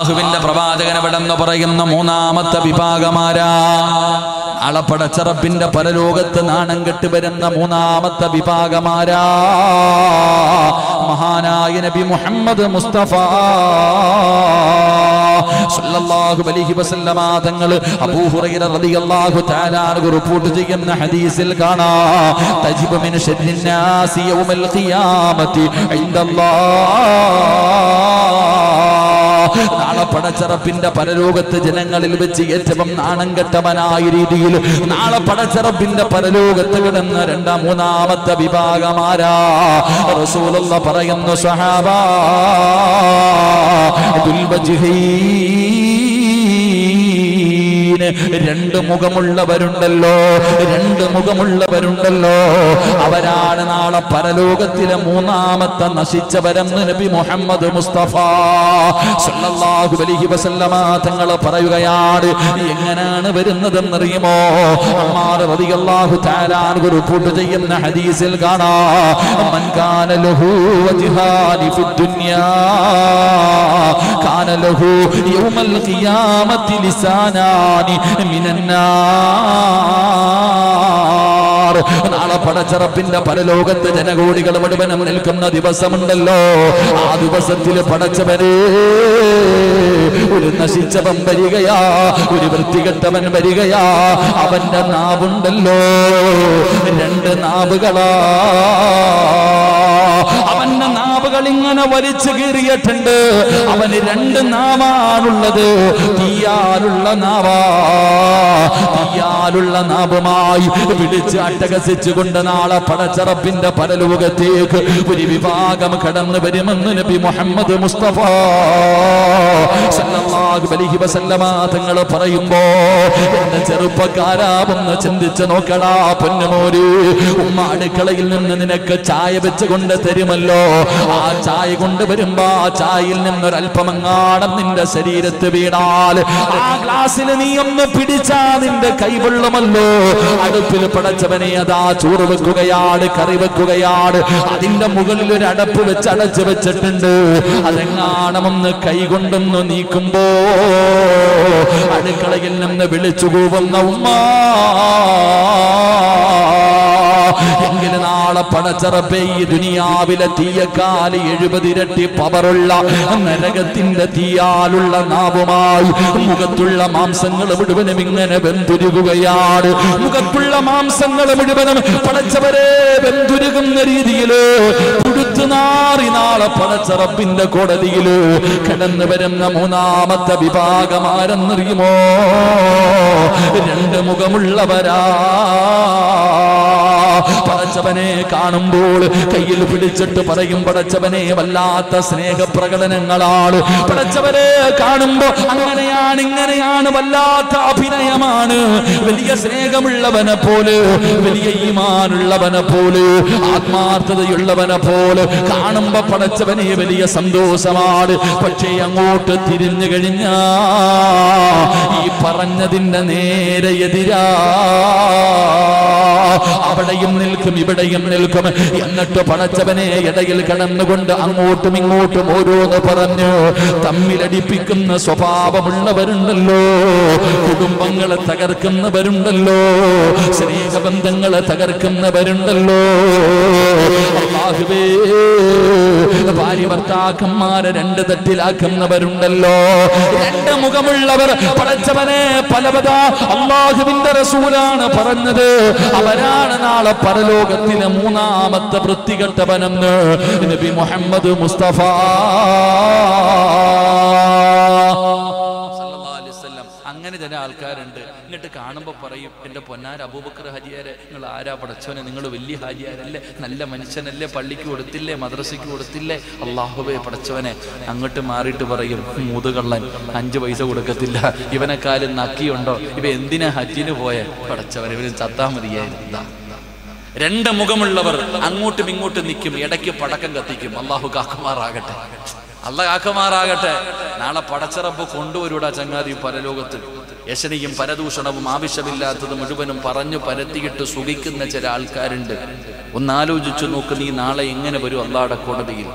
അള്ളാഹുവിന്റെ പ്രവാചകൻ എവിടെന്ന് പറയുന്ന മൂന്നാമത്തെ വിഭാഗമാരാ അളപ്പടച്ചറപ്പിന്റെ പരലോകത്ത് നാണം കെട്ട് വരുന്ന മൂന്നാമത്തെ വിഭാഗമാരാ? മഹാനായ നബി മുഹമ്മദ് മുസ്തഫ. തങ്ങൾ അബൂഹുറൈറ റളിയല്ലാഹു റിപ്പോർട്ട് ചെയ്യുന്ന ഹദീസിൽ തജിബു ഖിയാമത്തി. ഇൻദല്ലാഹ്. നാളെ പടച്ചറപ്പിന്റെ പരലോകത്ത് ജനങ്ങളിൽ വെച്ച് ഏറ്റവും നാണം കെട്ടവനായ രീതിയിൽ നാളെ പടച്ചറപ്പിന്റെ പരലോകത്ത് കിടന്ന രണ്ടാം മൂന്നാമത്തെ വിഭാഗമാരാ റസൂലുള്ള പറയുന്നു സഹാബാ ദുൽവജിഹീൻ രണ്ട് മുഖമുള്ളവരുണ്ടല്ലോ രണ്ട് മുഖമുള്ളവരുണ്ടല്ലോ. അവരാണ് നാളെ പരലോകത്തിലെ മൂന്നാമത്തെ നശിച്ചവരെന്ന് നബി മുഹമ്മദ് മുസ്തഫ സല്ലല്ലാഹു അലൈഹി വസല്ലമ തങ്ങൾ പറയുകയാണ് എങ്ങനെയാണ് വരുന്നതെന്നറിയുമോ? അമ്മാർ റളിയല്ലാഹു തആല റിപ്പോർട്ട് ചെയ്യുന്ന ഹദീസിൽ കാണാ മൻ കാന ലഹു വജ്ഹാനി ഫിദ് ദുനിയാ കാന ലഹു യൗമൽ ഖിയാമത്തി ലിസാനാനി നാളെ പടച്ചറപ്പിന്റെ പരലോകത്ത് ജനകോടികൾ മുഴുവനും നിൽക്കുന്ന ദിവസമുണ്ടല്ലോ. ആ ദിവസത്തിൽ പടച്ചവരെ ഒരു നശിച്ചവൻ വരികയാ ഒരു വൃത്തികെട്ടവൻ വരികയാ. അവന്റെ നാവുണ്ടല്ലോ. രണ്ട് നാവുകളാ. അവന്റെ നാവുകൾ ഇങ്ങനെ വലിച്ചു കീറിയിട്ടുണ്ട്. അവന് രണ്ട് നാവാണുള്ളത്. തീയാലുള്ള നാവാ. തീയാലുള്ള നാവുമായി പിടിച്ച് അട്ടകസിച്ചുകൊണ്ട് നാളെ പടച്ചറപ്പിന്റെ പരലോകത്തേക്ക് ഒരു വിഭാഗം കടന്നു വരുമെന്ന് നബി മുഹമ്മദ് മുസ്തഫ സല്ലല്ലാഹു അലൈഹി വസല്ലമ തങ്ങൾ പറയുമ്പോ എന്റെ ചെറുപ്പക്കാരാവെന്ന് ചിന്തിച്ച് നോക്കടാ പൊന്നുമോര് ഉമ്മ അടുക്കളയിൽ നിന്ന് നിനക്ക് ചായ വെച്ച് കൊണ്ട് തരുമല്ലോ. ആ ചായ കൊണ്ട് വരുമ്പോ ആ ചായയിൽ നിന്നൊരല്പമെങ്ങാണം നിന്റെ ശരീരത്ത് വീണാൽ ആ ഗ്ലാസ്സിൽ നീ ഒന്ന് പിടിച്ചാ നിന്റെ കൈവെള്ളമല്ലോ അടുപ്പിൽ പടച്ചവനെ അതാ ചൂട് വെക്കുകയാണ് കറി വെക്കുകയാണ് അതിന്റെ മുകളിൽ ഒരു അടപ്പ് വെച്ച് അടച്ചു വെച്ചിട്ടുണ്ട്. അതെങ്ങാണമെന്ന് കൈകൊണ്ടൊന്ന് നീക്കുമ്പോ അടുക്കളയിൽ നിന്ന് വിളിച്ചു കൂവുന്ന ഉമ്മ എങ്കിൽ നാളെ പടച്ചറപ്പേ ഈ ദുനിയാവിലെ തീയക്കാൽ എഴുപതിരട്ടി പവറുള്ള നരകത്തിന്റെ തീയാലുള്ള നാവുമായി മുഖത്തുള്ള മാംസങ്ങൾ മുഴുവനും ഇങ്ങനെ ബന്ധുരുകുകയാണ് മുഖത്തുള്ള മാംസങ്ങൾ മുഴുവനും പടച്ചവരെ ബന്ധുരുകുന്ന രീതിയിൽ പുഴുത്തു നാറി നാളെ പടച്ചറപ്പിന്റെ കോടതിയിൽ കടന്നു വരുന്ന മൂന്നാമത്തെ വിഭാഗമാരെന്നറിയുമോ? രണ്ട് മുഖമുള്ളവരാ. പടച്ചവനെ കാണുമ്പോൾ കയ്യിൽ പിടിച്ചിട്ട് പറയും പടച്ചവനെ വല്ലാത്ത സ്നേഹപ്രകടനങ്ങളാണ്. പടച്ചവനെ കാണുമ്പോ അങ്ങനെയാണ് ഇങ്ങനെയാണ് വല്ലാത്ത അഭിനയമാണ്. വലിയ സ്നേഹമുള്ളവനെ പോലെ വലിയ ഈമാനുള്ളവനെ പോലെ ആത്മാർത്ഥതയുള്ളവനെ പോലെ കാണുമ്പോ പടച്ചവനെ വലിയ സന്തോഷമാണ്. പക്ഷേ അങ്ങോട്ട് തിരിഞ്ഞു കഴിഞ്ഞ ഈ പറഞ്ഞതിന്റെ നേരെ എതിരാ. അവിടെയും നിൽക്കും ഇവിടെയും നിൽക്കും. എന്നിട്ട് പടച്ചവനെ ഇടയിൽ കടന്നുകൊണ്ട് അങ്ങോട്ടും ഇങ്ങോട്ടും ഓരോന്ന് പറഞ്ഞു. തമ്മിലടിപ്പിക്കുന്ന സ്വഭാവമുള്ളവരുണ്ടല്ലോ. കുടുംബങ്ങളെ തകർക്കുന്നവരുണ്ടല്ലോ. സ്നേഹബന്ധങ്ങളെ തകർക്കുന്നവരുണ്ടല്ലോ. ഭാര്യ ഭർത്താക്കന്മാരെ രണ്ട് തട്ടിലാക്കുന്നവരുണ്ടല്ലോ. രണ്ട് മുഖമുള്ളവർ പടച്ചവനെ പലപത അള്ളാഹുവിന്റെ റസൂലാണ് പറഞ്ഞത്. അവരാണ് നാളെ പരലോകത്തിലെ മൂന്നാമത്തെ വൃത്തികെട്ടവനെന്ന് നബി മുഹമ്മദ് മുസ്തഫ. അങ്ങനെ ചില ആൾക്കാരുണ്ട്. എന്നിട്ട് കാണുമ്പോൾ പറയും എന്റെ പൊന്നാർ അബൂബക്കർ ഹാജിയാരെ നിങ്ങൾ ആരാ പടച്ചോനെ നിങ്ങൾ വലിയ ഹാജിയാരല്ലേ നല്ല മനുഷ്യനല്ലേ പള്ളിക്ക് കൊടുത്തില്ലേ മദ്രസയ്ക്ക് കൊടുത്തില്ലേ? അള്ളാഹുബെ പടച്ചവനെ. അങ്ങോട്ട് മാറിയിട്ട് പറയും മുതുകള്ളൻ അഞ്ച് പൈസ കൊടുക്കത്തില്ല. ഇവനെക്കാലും നക്കിയുണ്ടോ? ഇവ എന്തിനാ ഹജ്ജിന് പോയ? പടച്ചവൻ ഇവന് ചത്താ മതിയായിരുന്നു. രണ്ട് മുഖമുള്ളവർ അങ്ങോട്ടും ഇങ്ങോട്ടും നിൽക്കും ഇടയ്ക്ക് പടക്കം കത്തിക്കും. അള്ളാഹു കാക്കുമാറാകട്ടെ. അല്ല കാക്കുമാറാകട്ടെ. നാളെ പടച്ചിറപ്പ് കൊണ്ടുവരൂടാ ചങ്ങാതി പരലോകത്ത്. യശനിയും പരദൂഷണവും ആവശ്യമില്ലാത്തത് മുഴുവനും പറഞ്ഞു പരത്തിയിട്ട് സുഖിക്കുന്ന ചില ആൾക്കാരുണ്ട്. ഒന്നാലോചിച്ചു നോക്ക് നീ നാളെ എങ്ങനെ വരും അള്ളാടെ കോടതിയിൽ.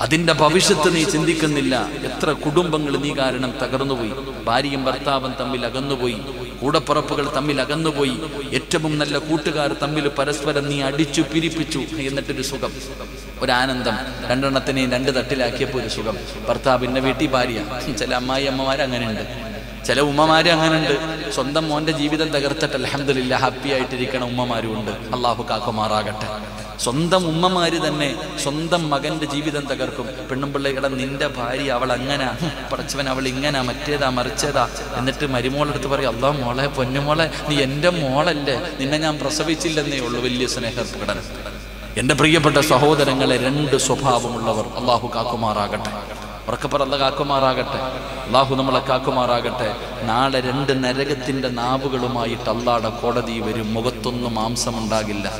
അതിന്റെ ഭവിഷ്യത്ത് നീ ചിന്തിക്കുന്നില്ല. എത്ര കുടുംബങ്ങൾ നീ കാരണം തകർന്നുപോയി. ഭാര്യയും ഭർത്താവും തമ്മിൽ അകന്നുപോയി. കൂടപ്പുറപ്പുകൾ തമ്മിൽ അകന്നുപോയി. ഏറ്റവും നല്ല കൂട്ടുകാർ തമ്മിൽ പരസ്പരം നീ അടിച്ചു പിരിപ്പിച്ചു എന്നിട്ടൊരു സുഖം. ഒരു ആനന്ദം രണ്ടെണ്ണത്തിനെയും രണ്ട് തട്ടിലാക്കിയപ്പോൾ ഒരു സുഖം. ഭർത്താവിന്റെ വീട്ടിൽ ഭാര്യ. ചില അമ്മായി അമ്മമാർ അങ്ങനെയുണ്ട് ചില ഉമ്മമാര് അങ്ങനെയുണ്ട് സ്വന്തം മോന്റെ ജീവിതം തകർത്തിട്ട് അലഹമില്ല ഹാപ്പി ആയിട്ടിരിക്കണ ഉമ്മമാരും ഉണ്ട്. അള്ളാഹു കാക്കുമാറാകട്ടെ. സ്വന്തം ഉമ്മമാര് തന്നെ സ്വന്തം മകന്റെ ജീവിതം തകർക്കും. പെണ്ണുമ്പിള്ളയുടെ നിന്റെ ഭാര്യ അവൾ അങ്ങനെ. പടച്ചവൻ അവൾ ഇങ്ങനെ മറ്റേതാ മറിച്ചേതാ. എന്നിട്ട് മരുമോളെടുത്ത് പറയും അള്ളാ മോളെ പൊന്നുമോളെ നീ എന്റെ മോളല്ലേ. നിന്നെ ഞാൻ പ്രസവിച്ചില്ലെന്നേ ഉള്ളൂ വലിയ സ്നേഹ പ്രകടനം എന്റെ പ്രിയപ്പെട്ട സഹോദരങ്ങളെ രണ്ട് സ്വഭാവമുള്ളവർ അള്ളാഹു കാക്കുമാറാകട്ടെ. ഉറക്കപ്പറല്ല കാക്കുമാറാകട്ടെ. അള്ളാഹു നമ്മളെ കാക്കുമാറാകട്ടെ. നാളെ രണ്ട് നരകത്തിന്റെ നാവുകളുമായിട്ട് അള്ളാടെ കോടതി വരും. മുഖത്തൊന്നും മാംസമുണ്ടാകില്ല.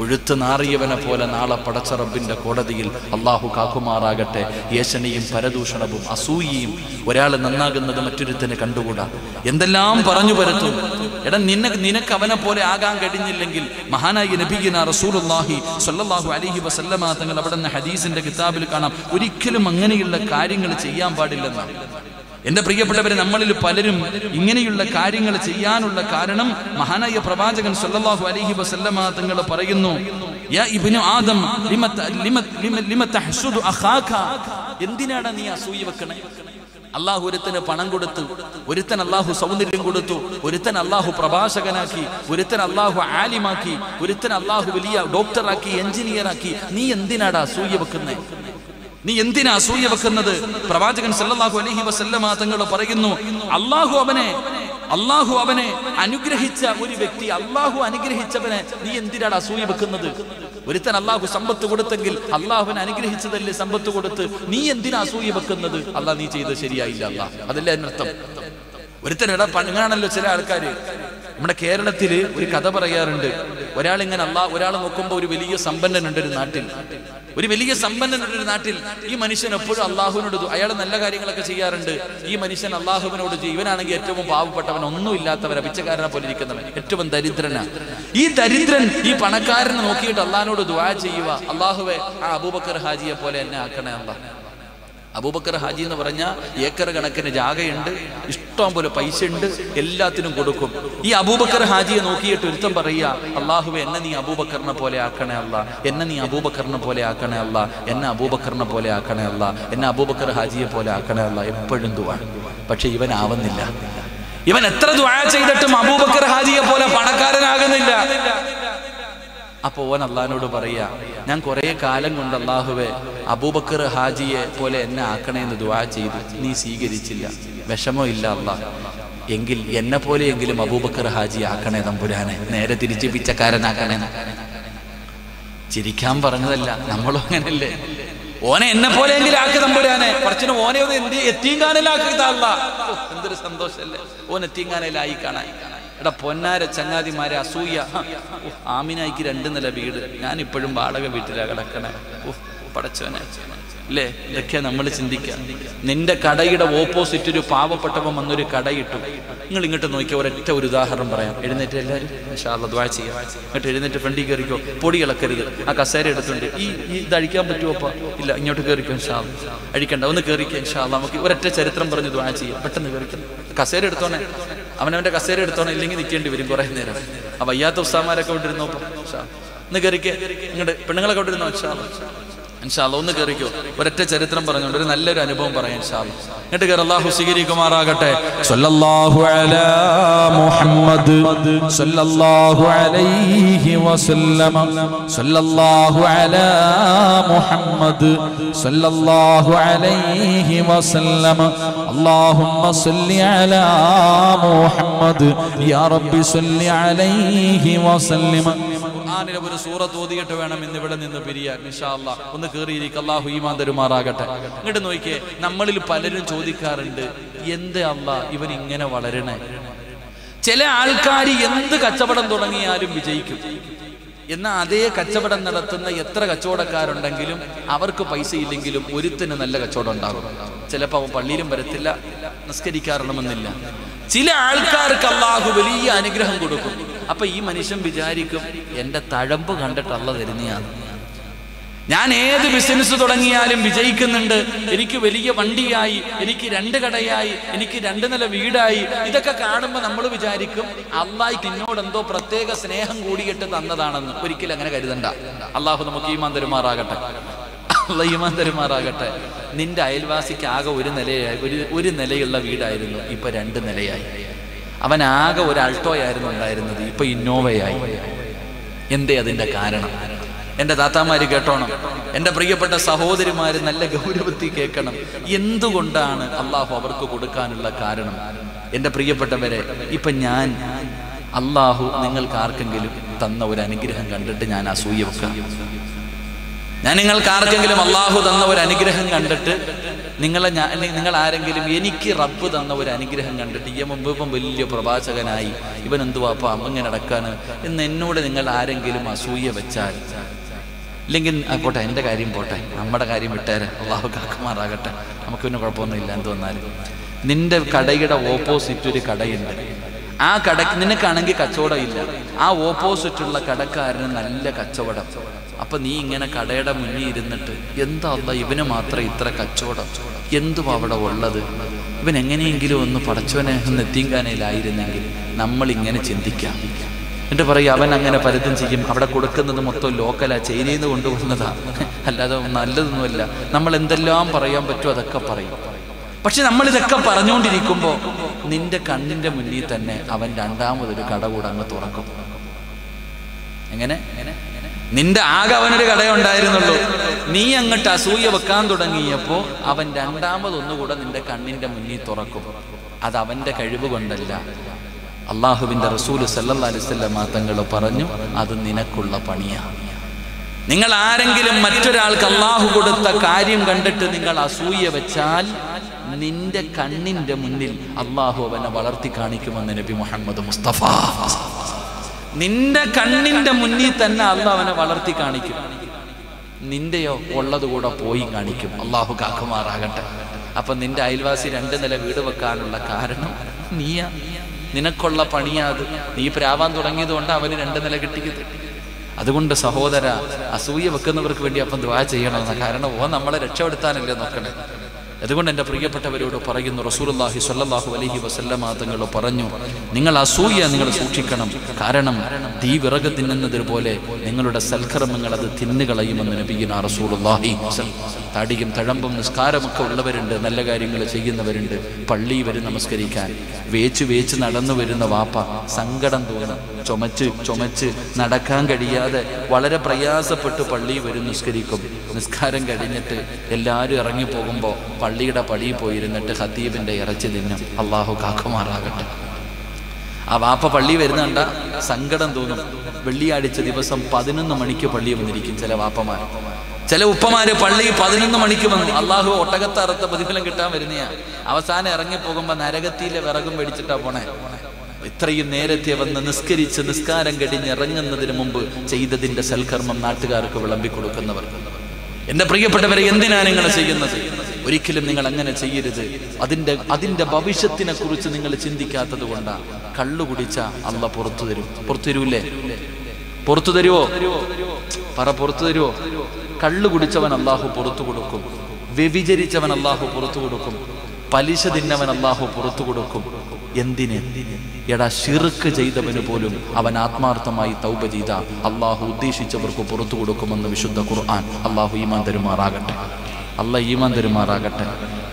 പുഴുത്ത് നാറിയവനെ പോലെ നാളെ പടച്ച റബ്ബിന്റെ കോടതിയിൽ അള്ളാഹു കാക്കുമാറാകട്ടെ. യേശനയും പരദൂഷണവും അസൂയയും ഒരാൾ നന്നാകുന്നത് മറ്റൊരുത്തന് കണ്ടുകൂടാ? എന്തെല്ലാം പറഞ്ഞു പരത്തും? എടാ നിന്നെ നിനക്ക് അവനെ പോലെ ആകാൻ കഴിഞ്ഞില്ലെങ്കിൽ മഹാനായി നബിഗിന റസൂലുള്ളാഹി സ്വല്ലല്ലാഹു അലൈഹി വസല്ലമ തങ്ങൾ അവിടെ നിന്ന് ഹദീസിന്റെ കിതാബിൽ കാണാം. ഒരിക്കലും അങ്ങനെയുള്ള കാര്യങ്ങൾ ചെയ്യാൻ പാടില്ലെന്നാണ് എന്റെ പ്രിയപ്പെട്ടവരെ നമ്മളിൽ പലരും ഇങ്ങനെയുള്ള കാര്യങ്ങൾ ചെയ്യാനുള്ള കാരണം മഹാനായ പ്രവാചകൻ സല്ലല്ലാഹു അലൈഹി വസല്ലമ തങ്ങൾ പറയുന്നു ലിമ ലിമ- എന്തിനാണ് നീ അസൂയ വെക്കണേ? അള്ളാഹു ഒരുത്തന് പണം കൊടുത്തു ഒരുത്തൻ അള്ളാഹു സൗന്ദര്യം കൊടുത്തു ഒരുത്തൻ അള്ളാഹു പ്രഭാഷകനാക്കി ഒരുത്തൻ അള്ളാഹു ആലിമാക്കി ഒരുത്തൻ അള്ളാഹു വലിയ ഡോക്ടറാക്കി എഞ്ചിനീയറാക്കി നീ എന്തിനാടാ അസൂയ വെക്കുന്നേ? നീ എന്തിനാ അസൂയ വെക്കുന്നത്? പ്രവാചകൻ സല്ലല്ലാഹു അലൈഹി വസല്ലമ തങ്ങൾ പറയുന്നു അള്ളാഹു അവനെ അള്ളാഹു അവനെ അനുഗ്രഹിച്ച ഒരു വ്യക്തി അള്ളാഹു അനുഗ്രഹിച്ചവനെ നീ എന്തിനാണ് അസൂയ വെക്കുന്നത്? ഒരുത്തൻ അള്ളാഹു സമ്പത്ത് കൊടുത്തെങ്കിൽ അള്ളാഹുവിനെ അനുഗ്രഹിച്ചതല്ലേ സമ്പത്ത് കൊടുത്ത്? നീ എന്തിനാ അസൂയ വെക്കുന്നത്? അല്ലാ നീ ചെയ്തത് ശരിയായില്ല അല്ല അതല്ലേ അതിനർത്ഥം ഒരുത്തനിട പണങ്ങാണല്ലോ ചില ആൾക്കാര്. നമ്മുടെ കേരളത്തിൽ ഒരു കഥ പറയാറുണ്ട്. ഒരാൾ ഇങ്ങനെ അല്ലാ ഒരാൾ നോക്കുമ്പോൾ ഒരു വലിയ സമ്പന്നനുണ്ട് ഒരു നാട്ടിൽ. ഒരു വലിയ സമ്പന്നനുണ്ട് നാട്ടിൽ ഈ മനുഷ്യൻ എപ്പോഴും അള്ളാഹുവിനോട് അയാൾ നല്ല കാര്യങ്ങളൊക്കെ ചെയ്യാറുണ്ട്. ഈ മനുഷ്യൻ അള്ളാഹുവിനോട് ജീവനാണെങ്കിൽ ഏറ്റവും പാവപ്പെട്ടവൻ ഒന്നും ഇല്ലാത്തവൻ അഭിച്ചക്കാരനെ പോലെ ഇരിക്കുന്നവൻ ഏറ്റവും ദരിദ്രനാ. ഈ ദരിദ്രൻ ഈ പണക്കാരനെ നോക്കിയിട്ട് അള്ളാഹിനോട് ദുആ ചെയ്യുക അള്ളാഹുവെ ആ അബൂബക്കർ ഹാജിയെ പോലെ എന്നെ ആക്കണേ അള്ളാഹ് അബൂബക്കർ ഹാജി എന്ന് പറഞ്ഞാൽ ഏക്കർ കണക്കിന് ജാഗയുണ്ട് ഇഷ്ടം പോലെ പൈസ ഉണ്ട് എല്ലാത്തിനും കൊടുക്കും. ഈ അബൂബക്കർ ഹാജിയെ നോക്കിയിട്ട് ഒരുത്തം പറയുക അള്ളാഹുവെ എന്നെ നീ അബൂബക്കറിനെ പോലെ ആക്കണേ അല്ല എന്നെ നീ അബൂബക്കറിനെ പോലെ ആക്കണേ അല്ല എന്നെ അബൂബക്കറിനെ പോലെ ആക്കണേ അല്ല എന്നെ അബൂബക്കർ ഹാജിയെ പോലെ ആക്കണേ അല്ല. എപ്പോഴും ദുവാ പക്ഷെ ഇവൻ ആവുന്നില്ല ഇവൻ എത്ര ദുആ ചെയ്തിട്ടും അബൂബക്കർ ഹാജിയെ പോലെ പണക്കാരനാകുന്നില്ല. അപ്പൊ ഓൻ അള്ളഹാനോട് പറയാ ഞാൻ കുറെ കാലം കൊണ്ട് അള്ളാഹുവെ അബൂബക്കർ ഹാജിയെ പോലെ എന്നെ ആക്കണേന്ന് ദുവാ ചെയ്തു. നീ സ്വീകരിച്ചില്ല. വിഷമോ ഇല്ല അള്ളാഹ് എങ്കിൽ എന്നെ പോലെയെങ്കിലും അബൂബക്കർ ഹാജി ആക്കണേ തമ്പുരാനെ. നേരെ തിരിച്ച് പിച്ചക്കാരനാക്കണേ. ചിരിക്കാൻ പറഞ്ഞതല്ല നമ്മളും അങ്ങനല്ലേ. ഓനെ എന്നെ പോലെയെങ്കിലും ആക്കി തമ്പുരാനെ. കുറച്ചിന് ഓനെ ഒന്ന് എന്ത് എത്തിങ്കാനലാക്കി താള്ള എന്തൊരു സന്തോഷല്ലേ. ഓൻ എത്തിങ്കാനലായി കാണാൻ. എടാ പൊന്നാര ചങ്ങാതിമാരെ അസൂയ. ആമിനായിക്ക് രണ്ട് നില വീട്. ഞാൻ ഇപ്പോഴും വാടക വീട്ടിലാ കിടക്കണേ. പടച്ചവനെ. അല്ലേ ഇതൊക്കെ നമ്മൾ ചിന്തിക്കുക നിന്റെ കടയുടെ ഓപ്പോസിറ്റ് ഒരു പാവപ്പെട്ടവൻ വന്നൊരു കടയിട്ടു. നിങ്ങൾ ഇങ്ങോട്ട് നോക്കിയ ഒരൊറ്റ ഒരു ഉദാഹരണം പറയാം. എഴുന്നേറ്റ് എല്ലാവരും ദ്വാ ചെയ്യാം. എന്നിട്ട് എഴുന്നേറ്റ് ഫ്രണ്ടിൽ കയറിക്കോ. പൊടി ഇളക്കരുത്. ആ കസേര എടുത്തുണ്ട്. ഈ ഇത് അഴിക്കാൻ പറ്റുമോ അപ്പൊ? ഇല്ല ഇങ്ങോട്ട് കയറിക്കോ ഇൻഷാല്ല അഴിക്കണ്ട ഒന്ന് കയറിക്കോ ഇൻഷാല്ല നമുക്ക് ഒരൊറ്റ ചരിത്രം പറഞ്ഞ് ദ്വാ ചെയ്യാം. പെട്ടെന്ന് കയറിക്കണം കസേര എടുത്തോണേ. അവനവന്റെ കസേര എടുത്തോണം ഇല്ലെങ്കിൽ നിൽക്കേണ്ടി വരും കുറെ നേരം. ആ വയ്യാത്ത ഉസ്താമാരൊക്കെ കൊണ്ടിരുന്നു ഒന്ന് കയറിക്കേ ഇങ്ങോട്ട് പെണ്ണുങ്ങളൊക്കെ കൊണ്ടിരുന്നോ ഇൻഷാല്ല ഒന്ന് കയറിക്കോ ഒരൊറ്റ ചരിത്രം പറഞ്ഞുകൊണ്ട് ഒരു നല്ലൊരു അനുഭവം പറയാം ഇൻഷാല്ല എന്നിട്ട് കയറി അള്ളാഹു സ്വീകരിക്കുമാറാകട്ടെ. സല്ലല്ലാഹു അലാ മുഹമ്മദ് അലൈഹി അലാ മുഹമ്മദ് അലൈഹി അല്ലാഹുമ്മ صل على محمد يا رب صل عليه وسلم ഖുർആനിലെ ഒരു സൂറത്ത് ഓതിയിട്ട് വേണം ഇന്ന് ഇവിടെ നിന്ന് പിരിയാൻ ഇൻഷാ അല്ലാ ഒന്ന് കയറിയിരിക്കും അള്ളാഹു ഈമാൻ തരുമാറാകട്ടെ. ഇങ്ങോട്ട് നോക്കിയേ നമ്മളിൽ പലരും ചോദിക്കാറുണ്ട് എന്ത് അല്ല ഇവൻ ഇങ്ങനെ വളരണേ? ചില ആൾക്കാർ എന്ത് കച്ചവടം തുടങ്ങിയാലും വിജയിക്കും. എന്നാൽ അതേ കച്ചവടം നടത്തുന്ന എത്ര കച്ചവടക്കാരുണ്ടെങ്കിലും അവർക്ക് പൈസ ഇല്ലെങ്കിലും ഒരുത്തിന് നല്ല കച്ചവടം ഉണ്ടാകും. ചിലപ്പോൾ അവൻ പള്ളിയിലും വരത്തില്ല നിസ്കരിക്കാറണമെന്നില്ല. ചില ആൾക്കാർക്ക് അള്ളാഹു വലിയ അനുഗ്രഹം കൊടുക്കും. അപ്പൊ ഈ മനുഷ്യൻ വിചാരിക്കും എന്റെ തഴമ്പ് കണ്ടിട്ട് അല്ല തരുന്നയാണ് ഞാൻ ഏത് ബിസിനസ് തുടങ്ങിയാലും വിജയിക്കുന്നുണ്ട്. എനിക്ക് വലിയ വണ്ടിയായി എനിക്ക് രണ്ട് കടയായി എനിക്ക് രണ്ട് നില വീടായി. ഇതൊക്കെ കാണുമ്പോൾ നമ്മൾ വിചാരിക്കും അള്ളാഹിക്ക് എന്നോട് എന്തോ പ്രത്യേക സ്നേഹം കൂടിയിട്ട് തന്നതാണെന്ന്. ഒരിക്കലും അങ്ങനെ കരുതണ്ട. അള്ളാഹു നമുക്ക് ഈമാൻ തരുമാറാകട്ടെ. അള്ള ഈമാൻ തരുമാറാകട്ടെ. നിന്റെ അയൽവാസിക്ക് ആകെ ഒരു നിലയായി ഒരു ഒരു നിലയുള്ള വീടായിരുന്നു ഇപ്പൊ രണ്ട് നിലയായി. അവൻ ആകെ ഒരു അൾട്ടോയായിരുന്നു ഉണ്ടായിരുന്നത് ഇപ്പൊ ഇന്നോവയായി. എന്തേ അതിന്റെ കാരണം? എന്റെ താത്താമാര് കേട്ടോണം. എന്റെ പ്രിയപ്പെട്ട സഹോദരിമാര് നല്ല ഗൗരവത്തിൽ കേൾക്കണം. എന്തുകൊണ്ടാണ് അള്ളാഹു അവർക്ക് കൊടുക്കാനുള്ള കാരണം? എന്റെ പ്രിയപ്പെട്ടവരെ ഇപ്പൊ ഞാൻ അള്ളാഹു നിങ്ങൾക്ക് ആർക്കെങ്കിലും തന്ന ഒരു അനുഗ്രഹം കണ്ടിട്ട് ഞാൻ അസൂയ വെക്കാം ഞാൻ നിങ്ങൾക്ക് ആർക്കെങ്കിലും അള്ളാഹു തന്ന ഒരു അനുഗ്രഹം കണ്ടിട്ട് നിങ്ങളെ ഞാൻ അല്ലെങ്കിൽ നിങ്ങൾ ആരെങ്കിലും എനിക്ക് റബ്ബ് തന്ന ഒരു അനുഗ്രഹം കണ്ടിട്ട് ഈ മുമ്പ് ഇപ്പം വലിയ പ്രവാചകനായി ഇവൻ എന്തുവാ ഇങ്ങനെ നടക്കാണ് എന്ന് എന്നോട് നിങ്ങൾ ആരെങ്കിലും അസൂയ വെച്ചാൽ ഇല്ലെങ്കിൽ പോട്ടെ എന്റെ കാര്യം പോട്ടെ. നമ്മുടെ കാര്യം വിട്ടേരെ. അള്ളാഹു കാക്കുമാറാകട്ടെ. നമുക്ക് പിന്നെ കുഴപ്പമൊന്നുമില്ല എന്ന് വന്നാലും. നിന്റെ കടയുടെ ഓപ്പോസിറ്റ് ഒരു കടയുണ്ട്. ആ കട നിനക്കാണെങ്കിൽ കച്ചവടം ഇല്ല. ആ ഓപ്പോസിറ്റുള്ള കടക്കാരന് നല്ല കച്ചവടം. അപ്പൊ നീ ഇങ്ങനെ കടയുടെ മുന്നിൽ ഇരുന്നിട്ട് എന്താ അല്ല ഇവന് മാത്രം ഇത്ര കച്ചവടം? എന്തുവാ അവിടെ ഉള്ളത്? ഇവൻ എങ്ങനെയെങ്കിലും ഒന്ന് പടച്ചവനെ ഒന്ന് എത്തിങ്കാനയിലായിരുന്നെങ്കിൽ നമ്മൾ ഇങ്ങനെ ചിന്തിക്കാം. എന്നിട്ട് പറയും അവൻ അങ്ങനെ പലതും ചെയ്യും. അവിടെ കൊടുക്കുന്നത് മൊത്തം ലോക്കലാ ചൈനയിൽ കൊണ്ടുവന്നതാ അല്ലാതെ നല്ലതൊന്നുമല്ല. നമ്മൾ എന്തെല്ലാം പറയാൻ പറ്റുമോ അതൊക്കെ പറയും. പക്ഷെ നമ്മൾ ഇതൊക്കെ പറഞ്ഞുകൊണ്ടിരിക്കുമ്പോൾ നിന്റെ കണ്ണിന്റെ മുന്നിൽ തന്നെ അവൻ രണ്ടാമതൊരു കട കൂടെ അങ്ങ് തുറക്കും. എങ്ങനെ? നിന്റെ ആകെ അവനൊരു കടയുണ്ടായിരുന്നുള്ളൂ നീ അങ്ങോട്ട് അസൂയ വെക്കാൻ തുടങ്ങിയപ്പോ അവൻ രണ്ടാമതൊന്നുകൂടെ നിന്റെ കണ്ണിന്റെ മുന്നിൽ തുറക്കും. അത് അവന്റെ കഴിവ് കൊണ്ടല്ല. അള്ളാഹുവിന്റെ റസൂൽ സല്ലല്ലാഹു അലൈഹി വസല്ലം തങ്ങൾ പറഞ്ഞു അത് നിനക്കുള്ള പണിയാണ് നിങ്ങൾ ആരെങ്കിലും മറ്റൊരാൾക്ക് അള്ളാഹു കൊടുത്ത കാര്യം കണ്ടിട്ട് നിങ്ങൾ അസൂയ വെച്ചാൽ നിന്റെ കണ്ണിന്റെ മുന്നിൽ അള്ളാഹു അവനെ വളർത്തി കാണിക്കുമെന്ന് നബി മുഹമ്മദ് മുസ്തഫ. നിന്റെ കണ്ണിന്റെ മുന്നിൽ തന്നെ അള്ളാഹ് അവനെ വളർത്തി കാണിക്കും. നിന്റെയോ ഉള്ളത് കൂടെ പോയി കാണിക്കും. അള്ളാഹു കാക്കുമാറാകട്ടെ. അപ്പൊ നിന്റെ അയൽവാസി രണ്ട് നില വീട് വെക്കാനുള്ള കാരണം നീയാ. നിനക്കുള്ള പണിയാത്. നീ പ്രാവാൻ തുടങ്ങിയത് കൊണ്ട് അവന് രണ്ട് നില കിട്ടിയത്. അതുകൊണ്ട് സഹോദര അസൂയ വെക്കുന്നവർക്ക് വേണ്ടി അപ്പം ദ്വാ ചെയ്യണമെന്ന് കാരണം ഓ നമ്മളെ രക്ഷപ്പെടുത്താനല്ലേ നോക്കണേ. അതുകൊണ്ട് എന്റെ പ്രിയപ്പെട്ടവരോട് പറയുന്നു റസൂലുള്ളാഹി സ്വല്ലല്ലാഹു അലൈഹി വസല്ലമ തങ്ങൾ പറഞ്ഞു നിങ്ങൾ അസൂയ നിങ്ങൾ സൂക്ഷിക്കണം. കാരണം തീ വിറക് തിന്നുന്നത് പോലെ നിങ്ങളുടെ സൽക്കർമ്മങ്ങൾ അത് തിന്നുകളയുമെന്ന് നബിയുന റസൂലുള്ളാഹി തടിയും തഴമ്പും നിസ്കാരമൊക്കെ ഉള്ളവരുണ്ട് നല്ല കാര്യങ്ങൾ ചെയ്യുന്നവരുണ്ട്. പള്ളി വരെ നമസ്കരിക്കാൻ വേച്ച് വേച്ച് നടന്നു വരുന്ന വാപ്പ സങ്കടം തോന്നും. ചുമച്ച് ചുമച്ച് നടക്കാൻ കഴിയാതെ വളരെ പ്രയാസപ്പെട്ട് പള്ളി വരും നിസ്കരിക്കും. നിസ്കാരം കഴിഞ്ഞിട്ട് എല്ലാവരും ഇറങ്ങിപ്പോകുമ്പോൾ പള്ളിയുടെ പടിയിൽ പോയിരുന്നിട്ട് ഹത്തീബിന്റെ ഇറച്ചി തിന്നും. അള്ളാഹു കാക്കുമാറാകട്ടെ. ആ വാപ്പ പള്ളി വരുന്ന കണ്ട സങ്കടം തോന്നും. വെള്ളിയാഴ്ച ദിവസം പതിനൊന്ന് മണിക്ക് പള്ളി വന്നിരിക്കും ചില വാപ്പമാർ ചില ഉപ്പമാര് പള്ളി പതിനൊന്ന് മണിക്ക് വന്നു അള്ളാഹു ഒട്ടകത്തറുത്ത പ്രതിഫലം കിട്ടാൻ വരുന്നയാ. അവസാനം ഇറങ്ങിപ്പോകുമ്പോ നരകത്തിയിലെ വിറകും മേടിച്ചിട്ടാ പോണേ. ഇത്രയും നേരത്തെ വന്ന് നിസ്കരിച്ച് നിസ്കാരം കഴിഞ്ഞ് ഇറങ്ങുന്നതിന് മുമ്പ് ചെയ്തതിന്റെ സൽക്കർമ്മം നാട്ടുകാർക്ക് വിളമ്പി കൊടുക്കുന്നവർ എന്റെ പ്രിയപ്പെട്ടവരെ എന്തിനാണ് നിങ്ങൾ ചെയ്യുന്നത്? ഒരിക്കലും നിങ്ങൾ അങ്ങനെ ചെയ്യരുത്. അതിന്റെ അതിന്റെ ഭവിഷ്യത്തിനെ കുറിച്ച് നിങ്ങൾ ചിന്തിക്കാത്തത് കൊണ്ടാ. കള്ളു കുടിച്ച അല്ല പുറത്തു തരും. പുറത്തു തരൂല്ലേ പുറത്തു തരുവോ? പറ പുറത്തു തരുവോ? കള്ളു കുടിച്ചവൻ അള്ളാഹു പുറത്തു കൊടുക്കും. വ്യഭിചരിച്ചവൻ അള്ളാഹു പുറത്തു കൊടുക്കും. പലിശ തിന്നവൻ അള്ളാഹു പുറത്തു കൊടുക്കും. എന്തിന്? എടാ ഷിർക്ക് ചെയ്തവന് പോലും അവൻ ആത്മാർത്ഥമായി തൗബ ചെയ്ത അള്ളാഹു ഉദ്ദേശിച്ചവർക്ക് പുറത്തു കൊടുക്കുമെന്ന് വിശുദ്ധ ഖുർആൻ അള്ളാഹു ഈമാൻ തരുമാറാകട്ടെ. അല്ല ഈമാൻ തരുമാറാകട്ടെ.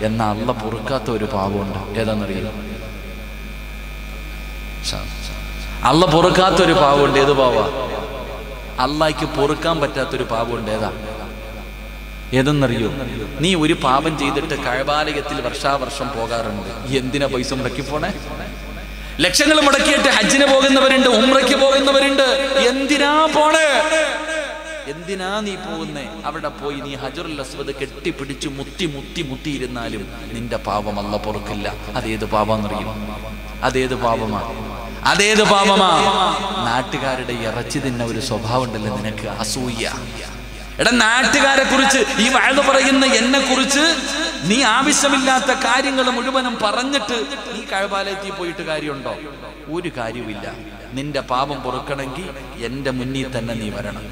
എന്നാ അല്ല പൊറുക്കാത്ത ഒരു പാവമുണ്ട്. ഏതാണെന്നറിയില്ല അല്ല പൊറുക്കാത്ത ഒരു പാവമുണ്ട്. ഏത് പാവ? അള്ളാഹിക്ക് പൊറുക്കാൻ പറ്റാത്തൊരു പാവമുണ്ട്. ഏതാ? ഏതെന്നറിയോ? നീ ഒരു പാപം ചെയ്തിട്ട് കഴബാലയത്തിൽ വർഷാവർഷം പോകാറുണ്ട്. എന്തിനാ പൈസ മുടക്കി പോണേ? ലക്ഷങ്ങൾ മുടക്കിയിട്ട് ഹജ്ജിന് പോകുന്നവരുണ്ട് ഉമ്രയ്ക്ക് പോകുന്നവരുണ്ട്. എന്തിനാ പോണേ? എന്തിനാ നീ പോകുന്നേ? അവിടെ പോയി നീ ഹജറുൽ അസ്വദ് കെട്ടിപ്പിടിച്ച് മുത്തി മുത്തി മുത്തിയിരുന്നാലും നിന്റെ പാപം അല്ല പൊറുക്കില്ല. അതേത് പാപമെന്നറിയും? അതേത് പാപമാ? അതേത് പാപമാ? നാട്ടുകാരുടെ ഇറച്ചി തിന്ന ഒരു സ്വഭാവം ഉണ്ടല്ലോ നിനക്ക്. അസൂയ. എടാ നാട്ടുകാരെ കുറിച്ച് ഈ വാഴ്ന്നു പറയുന്ന എന്നെ കുറിച്ച് നീ ആവശ്യമില്ലാത്ത കാര്യങ്ങൾ മുഴുവനും പറഞ്ഞിട്ട് നീ കഴബാലയത്തിൽ പോയിട്ട് കാര്യമുണ്ടോ? ഒരു കാര്യവുമില്ല. നിന്റെ പാപം പൊറുക്കണമെങ്കിൽ എന്റെ മുന്നിൽ തന്നെ നീ വരണം.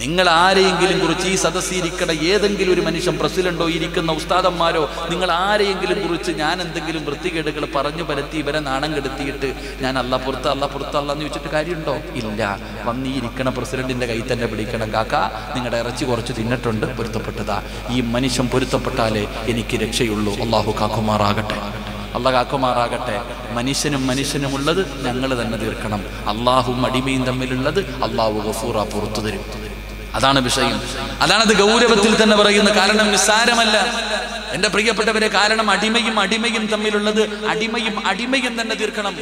നിങ്ങൾ ആരെയെങ്കിലും കുറിച്ച് ഈ സദസ്സിൽ സദസ്സിരിക്കണ ഏതെങ്കിലും ഒരു മനുഷ്യൻ പ്രസിഡന്റോ ഇരിക്കുന്ന ഉസ്താദന്മാരോ നിങ്ങൾ ആരെയെങ്കിലും കുറിച്ച് ഞാൻ എന്തെങ്കിലും വൃത്തികേടുകൾ പറഞ്ഞു പരത്തി ഇവരെ നാണം കെടുത്തിയിട്ട് ഞാൻ അല്ല പുറത്ത് അല്ല പുറത്ത് അല്ല എന്ന് ചോദിച്ചിട്ട് കാര്യമുണ്ടോ? ഇല്ല. വന്നിരിക്കണ പ്രസിഡന്റിന്റെ കൈ തന്നെ പിടിക്കണം കാക്ക. നിങ്ങളുടെ ഇറച്ചി കുറച്ച് തിന്നിട്ടുണ്ട് പൊരുത്തപ്പെട്ടതാ. ഈ മനുഷ്യൻ പൊരുത്തപ്പെട്ടാലേ എനിക്ക് രക്ഷയുള്ളൂ. അള്ളാഹു കാക്കുമാറാകട്ടെ. അല്ല കാക്കുമാറാകട്ടെ. മനുഷ്യനും മനുഷ്യനും മനുഷ്യനുമുള്ളത് ഞങ്ങൾ തന്നെ തീർക്കണം. അള്ളാഹും അടിമയും തമ്മിലുള്ളത് അള്ളാഹു ഗഫൂറ പുറത്തു തരും. അതാണ് വിഷയം. അതാണത് ഗൗരവത്തിൽ തന്നെ പറയുന്നത് കാരണം നിസ്സാരമല്ല. എന്റെ പ്രിയപ്പെട്ടവരെ കാരണം അടിമയും അടിമയും തമ്മിലുള്ളത് അടിമയും അടിമയും തന്നെ തീർക്കണം.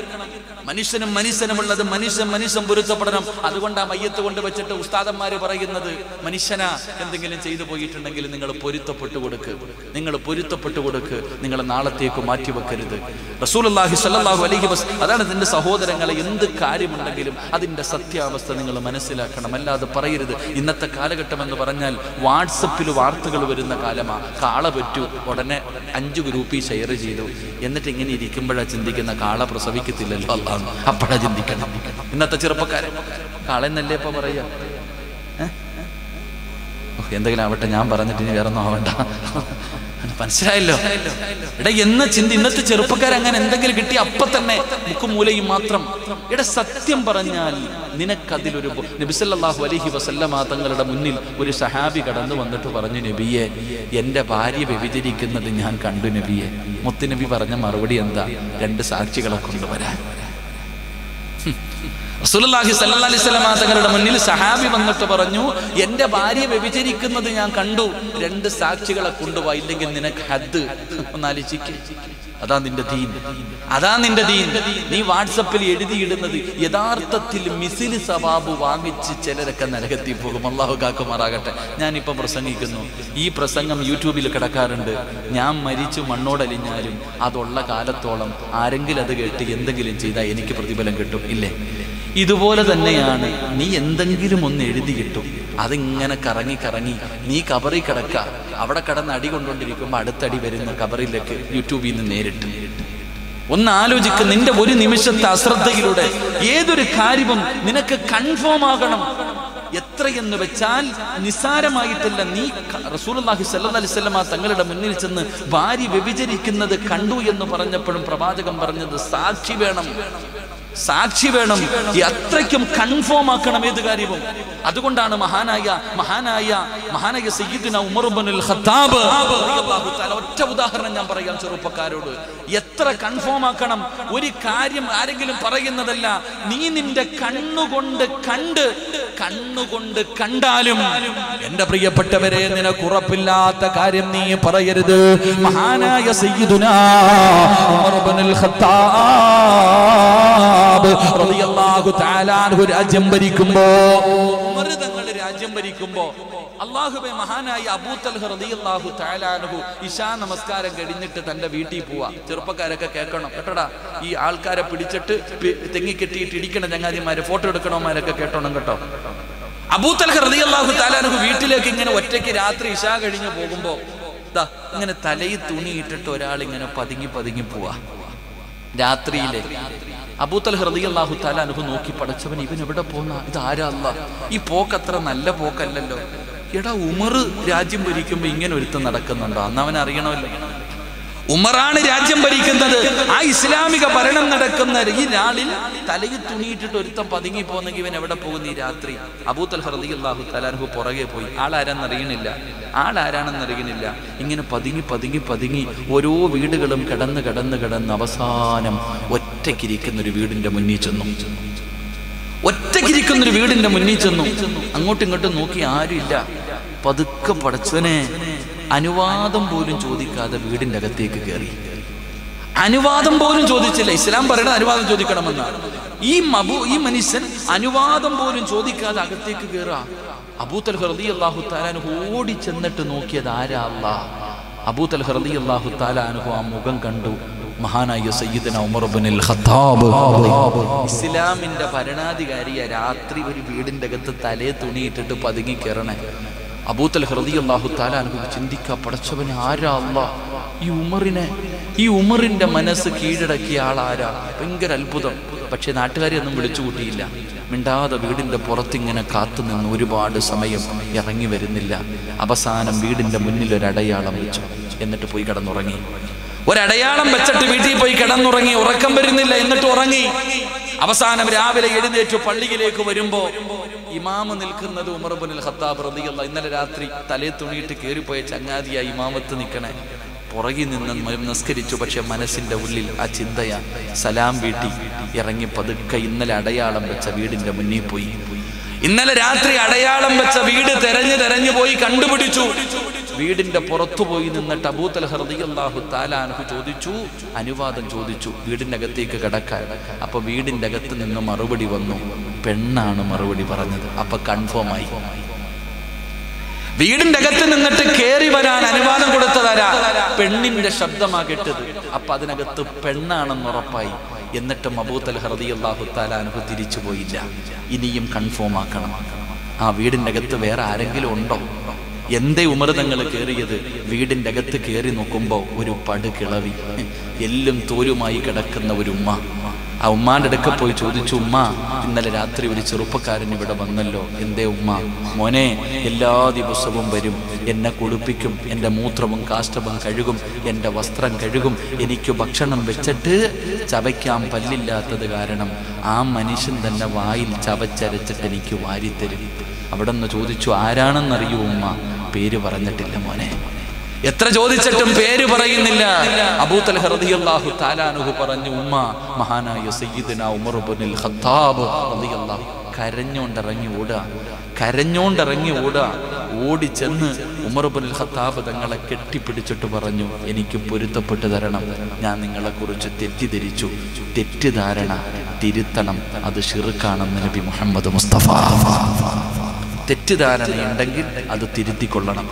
മനുഷ്യനും മനുഷ്യനുമുള്ളത് മനുഷ്യൻ മനുഷ്യൻ പൊരുത്തപ്പെടണം. അതുകൊണ്ട് ആ മയ്യത്ത് കൊണ്ട് വെച്ചിട്ട് ഉസ്താദന്മാര് പറയുന്നത് മനുഷ്യന എന്തെങ്കിലും ചെയ്തു പോയിട്ടുണ്ടെങ്കിൽ നിങ്ങൾ പൊരുത്തപ്പെട്ടു കൊടുക്ക്. നിങ്ങൾ പൊരുത്തപ്പെട്ടു കൊടുക്ക്. നിങ്ങൾ നാളത്തേക്ക് മാറ്റി വെക്കരുത്. റസൂലുള്ളാഹി സല്ലാഹു അലഹി വസ് അതാണ് നിന്റെ സഹോദരങ്ങളെ എന്ത് കാര്യമുണ്ടെങ്കിലും അതിന്റെ സത്യാവസ്ഥ നിങ്ങൾ മനസ്സിലാക്കണം. അല്ലാതെ പറയരുത്. ഇന്നത്തെ കാലഘട്ടം എന്ന് പറഞ്ഞാൽ വാട്സപ്പിൽ വാർത്തകൾ വരുന്ന കാലമാ. കാള പറ്റു ഉടനെ അഞ്ച് ഗ്രൂപ്പിൽ ഷെയർ ചെയ്തു. എന്നിട്ട് ഇങ്ങനെ ഇരിക്കുമ്പോഴാണ് ചിന്തിക്കുന്ന കാള പ്രസവിക്കത്തില്ലല്ലോ അള്ളാഹ്. അപ്പോഴാണ് ചിന്തിക്കണം ഇന്നത്തെ ചെറുപ്പക്കാരൻ കാളെന്നല്ലേ ഇപ്പൊ പറയുക എന്തെങ്കിലും ആവട്ടെ ഞാൻ പറഞ്ഞിട്ട് ഇനി വേറെ ഒന്നും ആവണ്ട. മനസ്സിലായല്ലോ. എടാ എന്ന ചിന്ത ഇന്നത്തെ ചെറുപ്പക്കാർ അങ്ങനെ എന്തെങ്കിലും കിട്ടി അപ്പൊ തന്നെ മുക്കുമൂലയും മാത്രം. എടാ സത്യം പറഞ്ഞാൽ നിനക്കതിലൊരു നബിസല്ലാഹു അലഹി വസല്ലമ തങ്ങളുടെ മുന്നിൽ ഒരു സഹാബി കടന്നു വന്നിട്ട് പറഞ്ഞു നബിയെ എന്റെ ഭാര്യ വ്യഭിചരിക്കുന്നത് ഞാൻ കണ്ടു നബിയെ. മുത്തുനബി പറഞ്ഞ മറുപടി എന്താ? രണ്ട് സാക്ഷികളെ കൊണ്ടുവരാൻ. സ്വല്ലല്ലാഹി അലൈഹി വസല്ലമ തങ്ങളുടെ മുന്നിൽ സഹാബി വന്നിട്ട് പറഞ്ഞു എന്റെ ഭാര്യ വ്യഭിചരിക്കുന്നത് ഞാൻ കണ്ടു. രണ്ട് സാക്ഷികളെ കൊണ്ടുപോയി. ഇല്ലെങ്കിൽ നിനക്ക് ഹദ്. ഒന്നാലോചിക്ക് അതാ നിന്റെ ദീൻ. അതാ നിന്റെ ദീൻ. നീ വാട്സപ്പിൽ എഴുതിയിടുന്നത് യഥാർത്ഥത്തിൽ മിസിൽ സവാബ് വാങ്ങിച്ച് ചിലരൊക്കെ നരകത്തിൽ പോകും. അള്ളാഹു കാക്കുമാറാകട്ടെ. ഞാനിപ്പം പ്രസംഗിക്കുന്നു. ഈ പ്രസംഗം യൂട്യൂബിൽ കിടക്കാറുണ്ട്. ഞാൻ മരിച്ചു മണ്ണോടലിഞ്ഞാലും അതുള്ള കാലത്തോളം ആരെങ്കിലും അത് കേട്ട് എന്തെങ്കിലും ചെയ്താൽ എനിക്ക് പ്രതിഫലം കിട്ടും. ഇല്ലേ? ഇതുപോലെ തന്നെയാണ്. നീ എന്തെങ്കിലും ഒന്ന് എഴുതി കിട്ടും. അതിങ്ങനെ കറങ്ങി കറങ്ങി നീ കബറിൽ കിടക്ക. അവിടെ കിടന്ന് അടി കൊണ്ടുകൊണ്ടിരിക്കുമ്പോൾ അടുത്തടി വരുന്ന കബറിലേക്ക് യൂട്യൂബിൽ നിന്ന് നേരിട്ട്. ഒന്ന് ആലോചിക്ക നിന്റെ ഒരു നിമിഷത്തെ അശ്രദ്ധയിലൂടെ ഏതൊരു കാര്യവും നിനക്ക് കൺഫേം ആകണം. എത്രയെന്ന് വെച്ചാൽ നിസ്സാരമായിട്ടല്ല. നീ റസൂലി വസല്ലമ തങ്ങളുടെ മുന്നിൽ ചെന്ന് ഭാര്യ വ്യഭിചരിക്കുന്നത് കണ്ടു എന്ന് പറഞ്ഞപ്പോഴും പ്രവാചകൻ പറഞ്ഞത് സാക്ഷി വേണം. സാക്ഷി വേണം. ഈ അത്രയ്ക്കും കൺഫേം ആക്കണം ഏത് കാര്യവും. അതുകൊണ്ടാണ് മഹാനായ മഹാനായ മഹാനായ സയ്യിദ്ന ഉമർ ഇബ്നുൽ ഖത്താബ് ഒറ്റ ഉദാഹരണം ഞാൻ പറയാം ചെറുപ്പക്കാരോട്. എത്ര കൺഫേം ആക്കണം? ഒരു കാര്യം ആരെങ്കിലും പറയുന്നതല്ല നീ നിന്റെ കണ്ണുകൊണ്ട് കണ്ട് കണ്ണുകൊണ്ട് കണ്ടാലും എന്റെ പ്രിയപ്പെട്ടവരെ നിനക്ക് ഉറപ്പില്ലാത്ത കാര്യം നീ പറയരുത്. മഹാനായ സയ്യിദുന ഇബ്നുൽ ഖത്താബ് റളിയല്ലാഹു തആല അൻഹു രാജ്യം ഭരിക്കുമ്പോൾ ഉമർ തങ്ങൾ രാജ്യം ഭരിക്കുമ്പോൾ അള്ളാഹുബെ അബൂ തൽഹ റളിയല്ലാഹു തആല അൻഹു ഇശാ നമസ്കാരം കഴിഞ്ഞിട്ട് തന്റെ വീട്ടിൽ പോവാ. ചെറുപ്പക്കാരൊക്കെ കേൾക്കണം. കേട്ടടാ? ഈ ആൾക്കാരെ പിടിച്ചിട്ട് പി- തെങ്ങി കെട്ടിയിട്ട് ഇടിക്കണം ചങ്ങാതിമാരെ ഫോട്ടോ എടുക്കണമാരൊക്കെ കേട്ടോണം കേട്ടോ. അബൂ തൽഹ റളിയല്ലാഹു തആല അൻഹു വീട്ടിലേക്ക് ഇങ്ങനെ ഒറ്റയ്ക്ക് രാത്രി ഇശാ കഴിഞ്ഞു പോകുമ്പോ ദാ ഇങ്ങനെ തലയിൽ തുണി ഇട്ടിട്ട് ഒരാൾ ഇങ്ങനെ പതുങ്ങി പതുങ്ങി പോവാ. രാത്രിയിലെ. അബൂത്തൽ നോക്കി പഠിച്ചവൻ ഇവൻ എവിടെ പോന്ന? ഇത് ആരാ ഈ പോക്ക് അത്ര നല്ല പോക്കല്ലല്ലോ. എടാ ഉമർ രാജ്യം ഭരിക്കുമ്പോ ഇങ്ങനെ ഒരുത്തം നടക്കുന്നുണ്ടോ? അന്ന് അവൻ അറിയണമല്ലോ. ഉമറാണ് രാജ്യം ഭരിക്കുന്നത്. ആ ഇസ്ലാമിക ഭരണം നടക്കുന്ന ഈ നാളിൽ തലയിൽ തുണിയിട്ടിട്ട് ഒരുത്തം പതുങ്ങി പോകുന്നെങ്കിൽ ഇവൻ എവിടെ പോകുന്ന ഈ രാത്രി? അബൂത്തൽ ഹർദി തലാൻഹു പുറകെ പോയി. ആളാരാന്ന് അറിയണില്ല ആളാരാണെന്ന് അറിയണില്ല. ഇങ്ങനെ പതുങ്ങി പതുങ്ങി പതുങ്ങി ഓരോ വീടുകളും കടന്ന് കടന്ന് കടന്ന് അവസാനം ഒറ്റയ്ക്കിരിക്കുന്ന ഒരു വീടിന്റെ മുന്നിൽ ചെന്നു. ഒറ്റയ്ക്കിരിക്കുന്ന ഒരു വീടിന്റെ മുന്നിൽ ചെന്നു. അങ്ങോട്ടും ഇങ്ങോട്ടും നോക്കി ആരുമില്ല. പതുക്കെ പടച്ചവനെ അനുവാദം പോലും ചോദിക്കാതെ വീടിന്റെ അകത്തേക്ക് കയറി. അനുവാദം പോലും ചോദിച്ചില്ല. ഇസ്ലാം പറയണത് അനുവാദം ചോദിക്കണമെന്നാണ് ഈ മബു ഈ മനുഷ്യൻ അനുവാദം പോലും ചോദിക്കാതെ അകത്തേക്ക് കയറുക. അബൂത്തൽ ഹൃദി അള്ളാഹു താലാനുഹു ഓടി ചെന്നിട്ട് നോക്കിയത് ആരാ അല്ലാ അബൂത്തൽ ഹൃദി അള്ളാഹു താലാനുഹു ആ മുഖം കണ്ടു. മഹാനായ സയ്യിദന ഉമർ ഇബ്നുൽ ഖത്താബ്. ഇസ്ലാമിന്റെ ഭരണാധികാരിയെ രാത്രി ഒരു വീടിന്റെ അകത്ത് തലേ തുണിയിട്ടിട്ട് പതുങ്ങി കയറണേ. അബൂത്തൽ ഹൃദി അള്ളാഹു താല അനുഭവം ചിന്തിക്ക പടച്ചവന് ആരാ അല്ല ഈ ഉമറിനെ ഈ ഉമറിന്റെ മനസ്സ് കീഴടക്കിയ ആളാരാ ഭയങ്കര അത്ഭുതം. പക്ഷെ നാട്ടുകാരെ ഒന്നും വിളിച്ചു കൂട്ടിയില്ല. മിണ്ടാതെ വീടിന്റെ പുറത്തിങ്ങനെ കാത്തു നിന്ന് ഒരുപാട് സമയം ഇറങ്ങി വരുന്നില്ല. അവസാനം വീടിന്റെ മുന്നിൽ ഒരു അടയാളം വെച്ചു. എന്നിട്ട് പോയി കിടന്നുറങ്ങി. ഒരടയാളം വെച്ചിട്ട് വീട്ടിൽ പോയി കിടന്നുറങ്ങി ഉറക്കം വരുന്നില്ല എന്നിട്ട് ഉറങ്ങി. അവസാനം രാവിലെ എഴുന്നേറ്റ് പള്ളിയിലേക്ക് വരുമ്പോ ഇമാമ് നിൽക്കുന്നത് ഉമർബുനിൽ ഖത്താബ് റതിയുള്ള ഇന്നലെ രാത്രി തലേ തുണിയിട്ട് കയറിപ്പോയ ചങ്ങാതിയ ഇമാമത്ത് നിൽക്കണേ പുറകിൽ നിന്ന് നിസ്കരിച്ചു പക്ഷെ മനസ്സിന്റെ ഉള്ളിൽ ആ ചിന്തയ സലാം വീട്ടി. ഇറങ്ങി പതുക്കെ ഇന്നലെ അടയാളം വെച്ച വീടിന്റെ മുന്നിൽ പോയി. ഇന്നലെ രാത്രി അടയാളം വെച്ച വീട് തെരഞ്ഞു തെരഞ്ഞു പോയി കണ്ടുപിടിച്ചു. വീടിന്റെ പുറത്തു പോയി നിന്നിട്ട് അബൂത്തൽ ഹർദിയല്ലാഹു താലാൻഹു ചോദിച്ചു അനുവാദം ചോദിച്ചു വീടിന്റെ അകത്തേക്ക് കിടക്കാൻ. അപ്പൊ വീടിന്റെ അകത്ത് നിന്ന് മറുപടി വന്നു പെണ്ണാണ് മറുപടി പറഞ്ഞത്. അപ്പൊ കൺഫേം ആയി. വീടിന്റെ അകത്ത് നിന്നിട്ട് കേറി വരാൻ അനുവാദം കൊടുത്തതാരാ? പെണ്ണിന്റെ ശബ്ദമാ കേട്ടത്. അപ്പൊ അതിനകത്ത് പെണ്ണാണെന്ന് ഉറപ്പായി. എന്നിട്ട് അബൂത്തൽ ഹർദി അള്ളാഹു താലാനുഹു തിരിച്ചു പോയില്ല. ഇനിയും കൺഫേം ആക്കണം. ആ വീടിന്റെ അകത്ത് വേറെ ആരെങ്കിലും ഉണ്ടോ? എന്തേ ഉമർതങ്ങൾ കയറിയത് വീടിന്റെ അകത്ത് കയറി നോക്കുമ്പോൾ ഒരു പട് കിളവി. എല്ലും തോരുമായി കിടക്കുന്ന ഒരു ഉമ്മ. ആ ഉമ്മാന്റെ അടുക്ക പോയി ചോദിച്ചു ഉമ്മ ഇന്നലെ രാത്രി ഒരു ചെറുപ്പക്കാരൻ ഇവിടെ വന്നല്ലോ. എന്തേ ഉമ്മ? മോനെ എല്ലാ ദിവസവും വരും. എന്നെ കുളിപ്പിക്കും എന്റെ മൂത്രവും കാഷ്ടവും കഴുകും എന്റെ വസ്ത്രം കഴുകും. എനിക്ക് ഭക്ഷണം വെച്ചിട്ട് ചവയ്ക്കാൻ പല്ലില്ലാത്തത് കാരണം ആ മനുഷ്യൻ തന്നെ വായിൽ ചവച്ചരച്ചിട്ട് എനിക്ക് വാരിത്തരും. അവിടെ നിന്ന് ചോദിച്ചു ആരാണെന്നറിയൂ ഉമ്മ? പേര് പറഞ്ഞിട്ടില്ല മോനെ. എത്ര ചോദിച്ചിട്ടും പേര് പറയുന്നില്ല. അബൂത്തൽ റളിയല്ലാഹു താലാനുഹു പറഞ്ഞു ഉമ്മ മഹാനായ സയ്യിദന ഉമർ ഇബ്നുൽ ഖത്താബ് കരഞ്ഞോണ്ടിറങ്ങി ഓടുക. കരഞ്ഞോണ്ടിറങ്ങി ഓടുക. ഓടി ചെന്ന് ഉമർ ഇബ്നുൽ ഖത്താബ് തങ്ങളെ കെട്ടിപ്പിടിച്ചിട്ട് പറഞ്ഞു എനിക്ക് പൊരുത്തപ്പെട്ട് തരണം. ഞാൻ നിങ്ങളെ കുറിച്ച് തെറ്റിദ്ധരിച്ചു. തെറ്റിദ്ധാരണ തിരുത്തണം. അത് ഷിറുക്കാണെന്ന് നബി മുഹമ്മദ് മുസ്തഫ. തെറ്റിദ്ധാരണയുണ്ടെങ്കിൽ അത് തിരുത്തിക്കൊള്ളണം.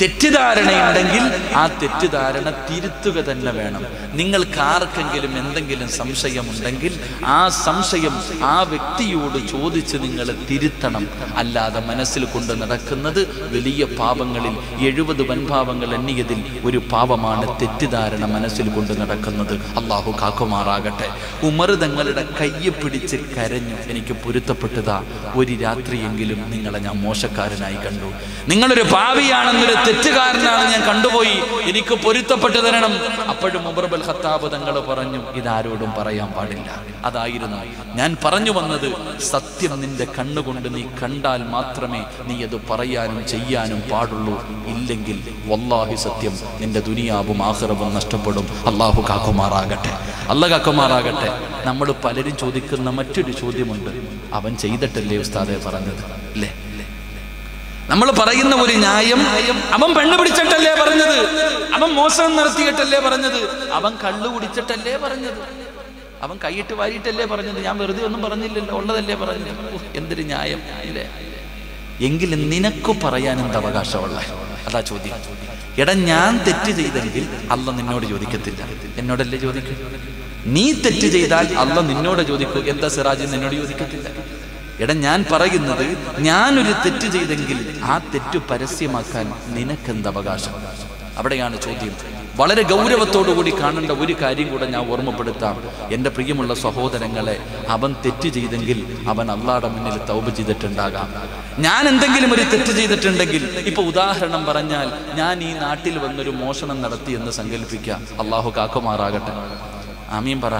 തെറ്റിദ്ധാരണയുണ്ടെങ്കിൽ ആ തെറ്റിദ്ധാരണ തിരുത്തുക തന്നെ വേണം. നിങ്ങൾക്ക് ആർക്കെങ്കിലും എന്തെങ്കിലും സംശയമുണ്ടെങ്കിൽ ആ സംശയം ആ വ്യക്തിയോട് ചോദിച്ച് നിങ്ങൾ തിരുത്തണം. അല്ലാതെ മനസ്സിൽ കൊണ്ട് നടക്കുന്നത് വലിയ പാപങ്ങളിൽ എഴുപത് വൻപാപങ്ങൾ എണ്ണിയതിൽ ഒരു പാപമാണ് തെറ്റിദ്ധാരണ മനസ്സിൽ കൊണ്ട് നടക്കുന്നത്. അള്ളാഹു കാക്കുമാറാകട്ടെ. ഉമർ തങ്ങളുടെ കയ്യെ പിടിച്ച് കരഞ്ഞു. എനിക്ക് പൊരുത്തപ്പെട്ടതാ. ഒരു രാത്രിയെങ്കിലും നിങ്ങളെ ഞാൻ മോശക്കാരനായി കണ്ടു. നിങ്ങളൊരു പാവിയാണെന്നൊരു തെറ്റുകാരനാണ് ഞാൻ കണ്ടുപോയി. എനിക്ക് പൊരുത്തപ്പെട്ടു തരണം. അപ്പോഴും മുബർബൽ ഖത്താബ് തങ്ങൾ പറഞ്ഞു ഇതാരോടും പറയാൻ പാടില്ല. അതായിരുന്നു ഞാൻ പറഞ്ഞു വന്നത് സത്യം നിന്റെ കണ്ണുകൊണ്ട് നീ കണ്ടാൽ മാത്രമേ നീ അത് പറയാനും ചെയ്യാനും പാടുള്ളൂ. ഇല്ലെങ്കിൽ വല്ലാഹി സത്യം നിന്റെ ദുനിയാവും ആഹ്റവും നഷ്ടപ്പെടും. അള്ളാഹു കാക്കുമാറാകട്ടെ. അല്ല കാക്കുമാറാകട്ടെ. നമ്മൾ പലരും ചോദിക്കുന്ന മറ്റൊരു ചോദ്യമുണ്ട്. അവൻ ചെയ്തിട്ടല്ലേ ഉസ്താദെ പറഞ്ഞത്? അല്ലേ? നമ്മൾ പറയുന്ന ഒരു ന്യായം അവൻ പെണ്ണ് പിടിച്ചിട്ടല്ലേ പറഞ്ഞത്? അവൻ മോശം നടത്തിയിട്ടല്ലേ പറഞ്ഞത്? അവൻ കള്ളു കുടിച്ചിട്ടല്ലേ പറഞ്ഞത്? അവൻ കൈയിട്ട് വാരിയിട്ടല്ലേ പറഞ്ഞത്? ഞാൻ വെറുതെ ഒന്നും പറഞ്ഞില്ലല്ലോ ഉള്ളതല്ലേ പറഞ്ഞത്? ഉഹ്, എന്തൊരു ന്യായം അല്ലേ? എങ്കിലും നിനക്ക് പറയാൻ എന്ത് അവകാശമുള്ള അതാ ചോദ്യം. എടാ ഞാൻ തെറ്റ് ചെയ്തെങ്കിൽ അല്ല നിന്നോട് ചോദിക്കത്തില്ല. എന്നോടല്ലേ ചോദിക്കും? നീ തെറ്റ് ചെയ്താൽ അല്ല നിന്നോട് ചോദിക്കൂ. എന്താ സിറാജ് നിന്നോട് ചോദിക്കത്തില്ല? എടാ ഞാൻ പറയുന്നത് ഞാനൊരു തെറ്റ് ചെയ്തെങ്കിൽ ആ തെറ്റ് പരസ്യമാക്കാൻ നിനക്കെന്ത് അവകാശം അവിടെയാണ് ചോദ്യം. വളരെ ഗൗരവത്തോടു കൂടി കാണേണ്ട ഒരു കാര്യം കൂടെ ഞാൻ ഓർമ്മപ്പെടുത്താം. എന്റെ പ്രിയമുള്ള സഹോദരങ്ങളെ അവൻ തെറ്റ് ചെയ്തെങ്കിൽ അവൻ അള്ളാടെ മുന്നിൽ തൗബ ചെയ്തിട്ടുണ്ടാകാം. ഞാൻ എന്തെങ്കിലും ഒരു തെറ്റ് ചെയ്തിട്ടുണ്ടെങ്കിൽ ഇപ്പൊ ഉദാഹരണം പറഞ്ഞാൽ ഞാൻ ഈ നാട്ടിൽ വന്നൊരു മോഷണം നടത്തി എന്ന് സങ്കല്പിക്കാം അള്ളാഹു കാക്കുമാറാകട്ടെ. ആമീൻ പറ.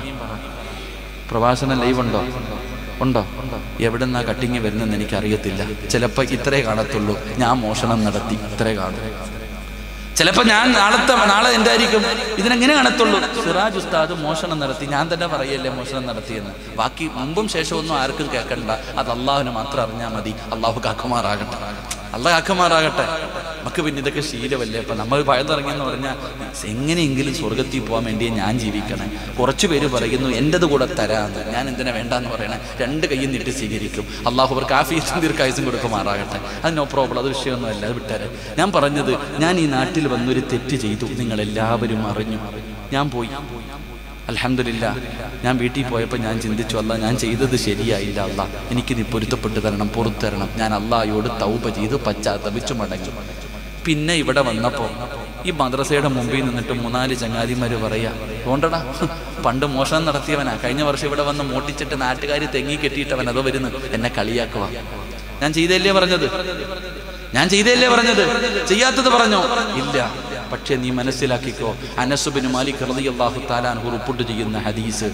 പ്രഭാഷണ ലൈവ് ഉണ്ടോ ഉണ്ടോ? എവിടെ നിന്നാ കട്ടിങ് വരുന്നെന്ന് എനിക്ക് അറിയത്തില്ല ചിലപ്പോ ഇത്രേ കാണത്തുള്ളൂ. ഞാൻ മോഷണം നടത്തി. ഇത്രേ കാണും. ചിലപ്പോ ഞാൻ നാളത്തെ നാളെ എന്തായിരിക്കും? ഇതിനെങ്ങനെ കാണത്തുള്ളൂ? സിറാജ് ഉസ്താദ് മോഷണം നടത്തി. ഞാൻ തന്നെ പറയല്ലേ മോഷണം നടത്തിയെന്ന്. ബാക്കി മുമ്പും ശേഷമൊന്നും ആർക്കും കേൾക്കണ്ട. അത് അള്ളാഹുവിന് മാത്രം അറിഞ്ഞാൽ മതി. അള്ളാഹു കാക്കുമാറാകട്ടെ. കാക്കുമാറാകട്ടെ നമുക്ക് പിന്നെ ഇതൊക്കെ ശീലമല്ലേ? അപ്പൊ നമ്മൾ പഴത്തിറങ്ങിയെന്ന് പറഞ്ഞാൽ എങ്ങനെയെങ്കിലും സ്വർഗത്തിൽ പോകാൻ വേണ്ടി ഞാൻ ജീവിക്കണേ. കുറച്ച് പേര് പറയുന്നു എന്റെത് കൂടെ തരാന്ന്. ഞാൻ എന്തിനാ വേണ്ടാന്ന് പറയണേ? രണ്ട് കൈയും നീട്ടി സ്വീകരിക്കും. അള്ളാഹു അവർക്ക് ആഫീസും ദീർഘായുസും കൊടുക്കുമാറാകട്ടെ. അത് നോ പ്രോബ്ലം അത് വിഷയമൊന്നുമല്ല അത് വിട്ടേരെ. ഞാൻ പറഞ്ഞത് ഞാൻ ഈ നാട്ടിൽ വന്നൊരു തെറ്റ് ചെയ്തു നിങ്ങൾ എല്ലാവരും അറിഞ്ഞു. ഞാൻ പോയി. അലഹമില്ല ഞാൻ വീട്ടിൽ പോയപ്പോൾ ഞാൻ ചിന്തിച്ചു അല്ല ഞാൻ ചെയ്തത് ശരിയായില്ല അല്ല. എനിക്ക് നീ പൊരുത്തപ്പെട്ട് തരണം പുറത്തു തരണം. ഞാൻ അള്ളായോട് തൗപ ചെയ്ത് പശ്ചാത്തപിച്ചു മടങ്ങി. പിന്നെ ഇവിടെ വന്നപ്പോൾ ഈ മദ്രസയുടെ മുമ്പിൽ നിന്നിട്ട് മൂന്നാൽ ചങ്ങാതിമാര് പറയാ തോണ്ടടാ പണ്ട് മോഷണം നടത്തിയവനാ. കഴിഞ്ഞ വർഷം ഇവിടെ വന്ന് മോട്ടിച്ചിട്ട് നാട്ടുകാർ തെങ്ങി കെട്ടിയിട്ടവൻ അതോ വരുന്നു എന്നെ കളിയാക്കുക ഞാൻ ചെയ്തല്ലേ പറഞ്ഞത്? ഞാൻ ചെയ്തല്ലേ പറഞ്ഞത്? ചെയ്യാത്തത് പറഞ്ഞോ? ഇല്ല. പക്ഷേ നീ മനസ്സിലാക്കിക്കോ അനസുബിന് മാലിക് റളിയല്ലാഹു താലാൻ റിപ്പോർട്ട് ചെയ്യുന്ന ഹദീസ്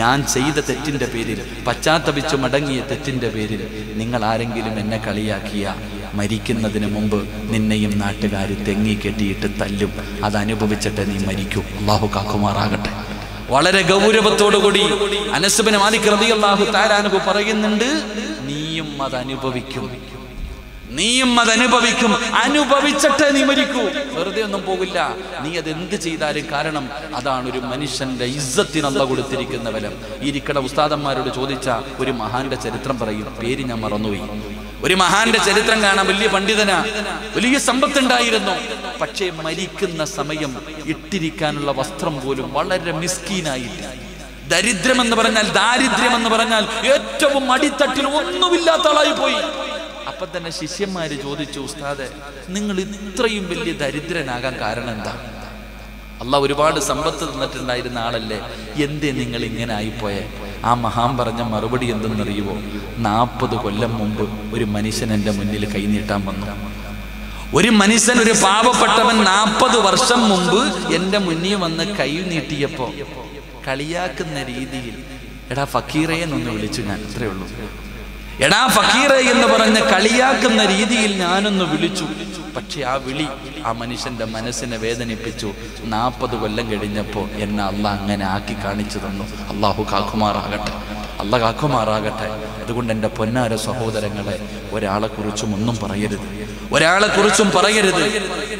ഞാൻ ചെയ്ത തെറ്റിന്റെ പേരിൽ പശ്ചാത്തപിച്ചു മടങ്ങിയ തെറ്റിന്റെ പേരിൽ നിങ്ങൾ ആരെങ്കിലും എന്നെ കളിയാക്കിയ മരിക്കുന്നതിന് മുമ്പ് നിന്നെയും നാട്ടുകാർ തെങ്ങി കെട്ടിയിട്ട് തല്ലും. അത് അനുഭവിച്ചിട്ട് നീ മരിക്കൂ. അള്ളാഹു കാക്കുമാറാകട്ടെ. വളരെ ഗൗരവത്തോടുകൂടി അനസുബിന് മാലിക് റളിയല്ലാഹു താലാനഹു പറയുന്നുണ്ട് നീയും അത് അനുഭവിക്കും. നീയും അത് അനുഭവിക്കും അനുഭവിച്ചിട്ട് നീ മരിക്കൂ. വെറുതെ ഒന്നും പോകില്ല. നീ അത് എന്ത് ചെയ്താലും കാരണം അതാണ് ഒരു മനുഷ്യന്റെ ഇസ്സത്തിനല്ല കൊടുത്തിരിക്കുന്ന ബലം. ഈ ഇരിക്കട ഉസ്താദന്മാരോട് ചോദിച്ച ഒരു മഹാന്റെ ചരിത്രം പറയും. പേര് ഞാൻ മറന്നുപോയി. ഒരു മഹാന്റെ ചരിത്രം കാണാൻ വലിയ പണ്ഡിതന. വലിയ സമ്പത്തുണ്ടായിരുന്നു. പക്ഷേ മരിക്കുന്ന സമയം ഇട്ടിരിക്കാനുള്ള വസ്ത്രം പോലും വളരെ മിസ്കീനായില്ല. ദരിദ്രം എന്ന് പറഞ്ഞാൽ ദാരിദ്ര്യം എന്ന് പറഞ്ഞാൽ ഏറ്റവും അടിത്തട്ടിൽ ഒന്നുമില്ലാത്ത ആളായി പോയി. അപ്പൊ തന്നെ ശിഷ്യന്മാര് ചോദിച്ചു ഉസ്താദെ നിങ്ങൾ ഇത്രയും വലിയ ദരിദ്രനാകാൻ കാരണം എന്താ? അല്ല ഒരുപാട് സമ്പത്ത് തന്നിട്ടുണ്ടായിരുന്ന ആളല്ലേ? എന്തേ നിങ്ങൾ ഇങ്ങനെ ആയിപ്പോയെ? ആ മഹാൻ പറഞ്ഞ മറുപടി എന്തെന്നറിയുമോ നാൽപ്പത് കൊല്ലം മുമ്പ് ഒരു മനുഷ്യൻ എന്റെ മുന്നിൽ കൈനീട്ടാൻ വന്നു. ഒരു മനുഷ്യൻ ഒരു പാവപ്പെട്ടവൻ നാൽപ്പത് വർഷം മുമ്പ് എന്റെ മുന്നിൽ വന്ന് കൈ നീട്ടിയപ്പോ കളിയാക്കുന്ന രീതിയിൽ എടാ ഫക്കീറേ ഒന്ന് വിളിച്ചു ഞാൻ അത്രേ ഉള്ളൂ. എടാ ഫക്കീറെ എന്ന് പറഞ്ഞ് കളിയാക്കുന്ന രീതിയിൽ ഞാനൊന്ന് വിളിച്ചു. പക്ഷെ ആ വിളി ആ മനുഷ്യന്റെ മനസ്സിനെ വേദനിപ്പിച്ചു. നാൽപ്പത് കൊല്ലം കഴിഞ്ഞപ്പോൾ എന്നെ അല്ല അങ്ങനെ ആക്കി കാണിച്ചു തന്നു. അള്ളാഹു കാക്കുമാറാകട്ടെ. അല്ല കാക്കുമാറാകട്ടെ. അതുകൊണ്ട് എന്റെ പൊന്നാര സഹോദരങ്ങളെ ഒരാളെ കുറിച്ചും ഒന്നും പറയരുത്. ഒരാളെ കുറിച്ചും പറയരുത്.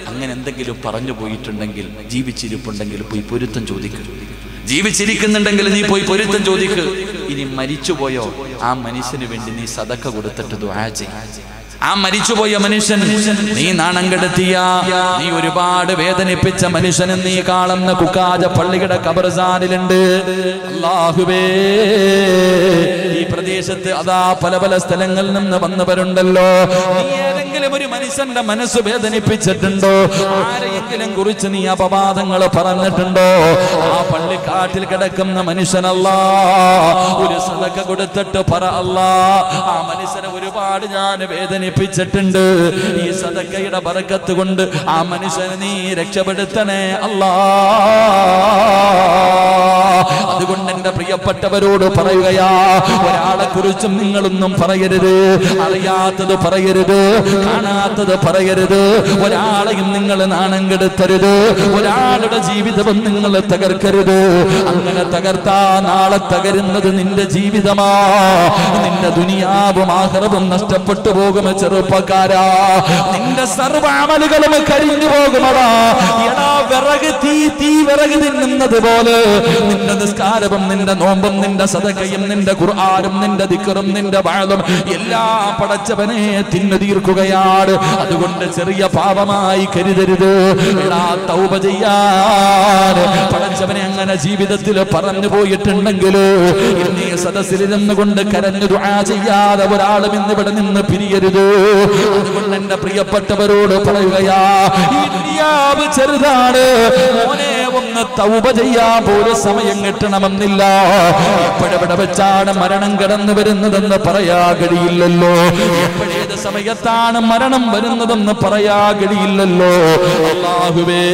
അങ്ങനെ എന്തെങ്കിലും പറഞ്ഞു പോയിട്ടുണ്ടെങ്കിൽ ജീവിച്ചിരിപ്പുണ്ടെങ്കിൽ പോയി പൊരുത്തം ചോദിക്കുക ജീവിച്ചിരിക്കുന്നുണ്ടെങ്കിൽ നീ പോയി പൊരുത്തം ചോദിക്ക്. ഇനി മരിച്ചുപോയോ? ആ മനുഷ്യന് വേണ്ടി നീ സതക്ക കൊടുത്തിട്ട് ദുആ ചെയ്യ. ആ മരിച്ചുപോയ മനുഷ്യൻ നീ നാണം കെടുത്തിയ നീ ഒരുപാട് വേദനിപ്പിച്ച മനുഷ്യനെ നീ കാണുന്ന കുക്കാജ പള്ളിയുടെ കബർസാനിലുണ്ട്. അല്ലാഹുവേ ഈ പ്രദേശത്ത് അതാ പല പല സ്ഥലങ്ങളിൽ നിന്ന് വന്നവരുണ്ടല്ലോ. ഏതെങ്കിലും ഒരു മനുഷ്യന്റെ മനസ്സ് വേദനിപ്പിച്ചിട്ടുണ്ടോ? ആരെയെങ്കിലും കുറിച്ച് നീ അപവാദങ്ങൾ പറഞ്ഞിട്ടുണ്ടോ? ആ പള്ളിക്കാട്ടിൽ കിടക്കുന്ന മനുഷ്യനല്ല ഒരു സദക്ക കൊടുത്തിട്ട് പറ അല്ല ആ മനുഷ്യനെ ഒരുപാട് ഞാൻ വേദനിപ്പിച്ചിട്ടുണ്ട് ഈ സദക്കയുടെ ബറക്കത്ത് കൊണ്ട് ആ മനുഷ്യനെ നീ രക്ഷപ്പെടുത്തണേ അല്ലാ. പ്രിയപ്പെട്ടവരോട് പറയുകയാ ഒരാളെ കുറിച്ചും നിങ്ങളൊന്നും പറയരുത് അറിയാത്തത് പറയരുത് കാണാത്തത് പറയരുത് ഒരാളെയും നിങ്ങൾ നാണം കെടുത്തരുത് ഒരാളുടെ ജീവിതവും നിങ്ങൾ തകർക്കരുത്. അങ്ങനെ തകർത്താ നാളെ തകരുന്നത് നിന്റെ ജീവിതമാ. നിന്റെ ദുനിയാവും ആഹ്റവും നഷ്ടപ്പെട്ടു പോകും ചെറുപ്പക്കാരാ. നിന്റെ സർവാമലുകളും കരിഞ്ഞു പോകുമടാ. എടാ വിറക് തീ തീ വിറക് തിന്നുന്നത് പോലെ നിന്റെ നിസ്കാരവും നിന്റെ നോമ്പും നിന്റെ സദകയും നിന്റെ ഖുർആനും നിന്റെ ദിക്കറും നിന്റെ വാളും എല്ലാ പടച്ചവനെ തിന്നു തീർക്കുകയാണ്. അതുകൊണ്ട് ചെറിയ പാപമായി കരുതരുത്. തൗപ ചെയ്യാൻ. പടച്ചവനെ അങ്ങനെ ജീവിതത്തിൽ പറഞ്ഞു പോയിട്ടുണ്ടെങ്കിൽ ഇന്നീ സദസ്സിൽ നിന്നുകൊണ്ട് കരഞ്ഞു ദുആ ചെയ്യാതെ ഒരാളും ഇന്നിവിടെ നിന്ന് പിരിയരുത്. അതുകൊണ്ട് എന്റെ പ്രിയപ്പെട്ടവരോട് പറയുകയാ ഇന്ത്യാവ് ചെറുതാണ്. ഒന്ന് തൗപ ചെയ്യാൻ പോലും സമയം കിട്ടണമെന്നില്ല. എപ്പോഴെവിടെ വെച്ചാണ് മരണം കടന്നു വരുന്നതെന്ന് പറയാ കഴിയില്ലല്ലോ എപ്പോഴേത് സമയത്താണ് മരണം വരുന്നതെന്ന് പറയാ കഴിയില്ലല്ലോ അള്ളാഹുവേ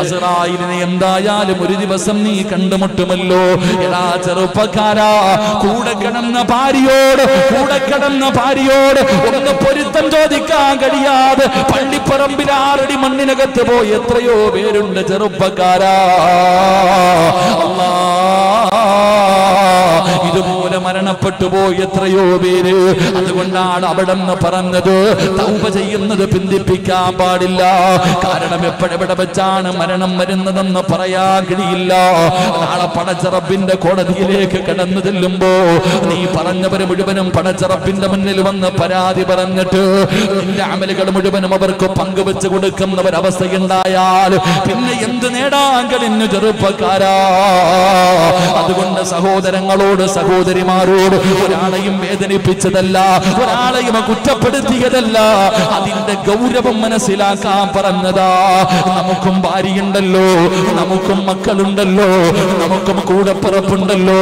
അസറായിലിനെ എന്തായാലും ഒരു ദിവസം നീ കണ്ടുമുട്ടുമല്ലോ. എടാ ചെറുപ്പക്കാരാ കൂടെ കിടന്ന ഭാര്യയോട് കൂടെ കിടന്ന ഭാര്യയോട് ഒന്ന് പൊരുത്തം ചോദിക്കാൻ കഴിയാതെ പള്ളിപ്പറമ്പിൽ ആറടി മണ്ണിനകത്ത് പോയി എത്രയോ പേരുണ്ട് ചെറുപ്പക്കാരാ. അല്ലാ ഇതുപോലെ മരണപ്പെട്ടു പോയി എത്രയോ പേര്. അതുകൊണ്ടാണ് അവിടെ നിന്ന് പറഞ്ഞത്. തൗപ ചെയ്യുന്നത് പിന്തിപ്പിക്കാൻ പാടില്ല. കാരണം എപ്പോഴെവിടെ വെച്ചാണ് മരണം വരുന്നതെന്ന് പറയാൻ കഴിയില്ല. നാളെ പടച്ചറപ്പിന്റെ കോടതിയിലേക്ക് കടന്നു ചെല്ലുമ്പോ നീ പറഞ്ഞവര് മുഴുവനും പടച്ചറപ്പിന്റെ മുന്നിൽ വന്ന് പരാതി പറഞ്ഞിട്ട് നിന്റെ അമലുകൾ മുഴുവനും അവർക്ക് പങ്കുവെച്ച് കൊടുക്കുന്ന ഒരവസ്ഥയുണ്ടായാൽ പിന്നെ എന്ത് നേടാൻ കഴിഞ്ഞു ചെറുപ്പക്കാരാ? അതുകൊണ്ട് സഹോദരങ്ങളോട് സഹോദരിമാർ ഭാര്യമാരോട് ഒരാളെയും വേദനിപ്പിച്ചതല്ല ഒരാളെയും കുറ്റപ്പെടുത്തിയതല്ല. അതിന്റെ ഗൗരവം മനസ്സിലാക്കാൻ പറഞ്ഞതാ. നമുക്കും ഭാര്യയുണ്ടല്ലോ നമുക്കും മക്കളുണ്ടല്ലോ നമുക്കും കൂടെ കൂടപ്പിറപ്പുണ്ടല്ലോ.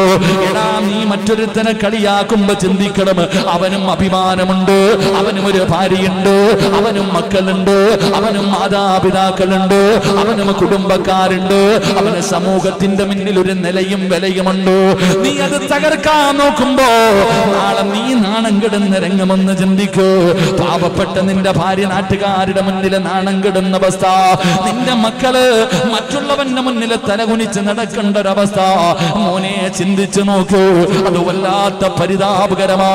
എടാ നീ മറ്റൊരുത്തനെ കളിയാക്കുമ്പോ ചിന്തിക്കണം. അവനും അഭിമാനമുണ്ട് അവനും ഒരു ഭാര്യയുണ്ട് അവനും മക്കളുണ്ട് അവനും മാതാപിതാക്കളുണ്ട് അവനും കുടുംബക്കാരുണ്ട് അവന് സമൂഹത്തിന്റെ മുന്നിൽ ഒരു നിലയും വിലയുമുണ്ട്. നീ അത് തകർക്കാൻ നോക്കുമ്പോ നാളെ നീ നാണം കെടുന്ന രംഗമെന്ന് ചിന്തിക്കൂ. പാവപ്പെട്ട നിന്റെ ഭാര്യ നാട്ടുകാരുടെ മുന്നിൽ നാണം കെടുന്ന അവസ്ഥ. നിന്റെ മക്കൾ മറ്റുള്ളവന്റെ മുന്നിലെ തലകുനിച്ച് നടക്കേണ്ട ഒരവസ്ഥ മോനെ ചിന്തിച്ചു നോക്കൂ. അത് വല്ലാത്ത പരിതാപകരമാ.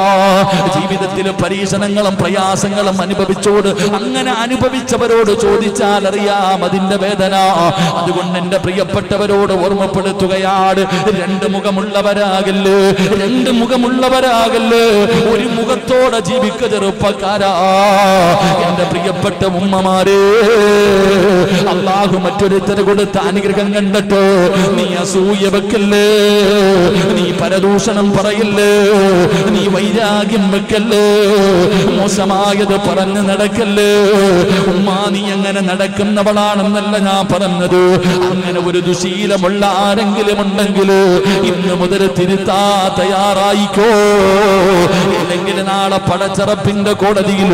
ജീവിതത്തിൽ പരീക്ഷണങ്ങളും പ്രയാസങ്ങളും അനുഭവിച്ചോട് അങ്ങനെ അനുഭവിച്ചവരോട് ചോദിച്ചാൽ അറിയാം അതിന്റെ വേദന. അതുകൊണ്ട് എന്റെ പ്രിയപ്പെട്ടവരോട് ഓർമ്മപ്പെടുത്തുകയാണ്. രണ്ട് മുഖമുള്ളവരാകൽ രണ്ട് മുഖമുള്ളവരാകല്ലേ? ഒരു മുഖത്തോടെ ജീവിക്ക ചെറുപ്പക്കാരാ. എന്റെ പ്രിയപ്പെട്ട ഉമ്മമാരെ അള്ളാഹു മറ്റൊരുത്തര കൊടുത്ത അനുഗ്രഹം കണ്ടിട്ട് നീ അസൂയ വെക്കല്ലേ? നീ പരദൂഷണം പറയല്ലേ? നീ വൈരാഗ്യം വെക്കല്ലേ? മോശമായത് പറഞ്ഞു നടക്കല്ലേ? ഉമ്മ നീ അങ്ങനെ നടക്കുന്നവളാണെന്നല്ല ഞാൻ പറഞ്ഞത്. അങ്ങനെ ഒരു ദുശീലമുള്ള ആരെങ്കിലും ഉണ്ടെങ്കിൽ ഇന്ന് മുതൽ തിരുത്താ തയ്യാറായിക്കോ? ഇല്ലെങ്കിൽ നാളെ പടച്ചറപ്പിന്റെ കോടതിയിൽ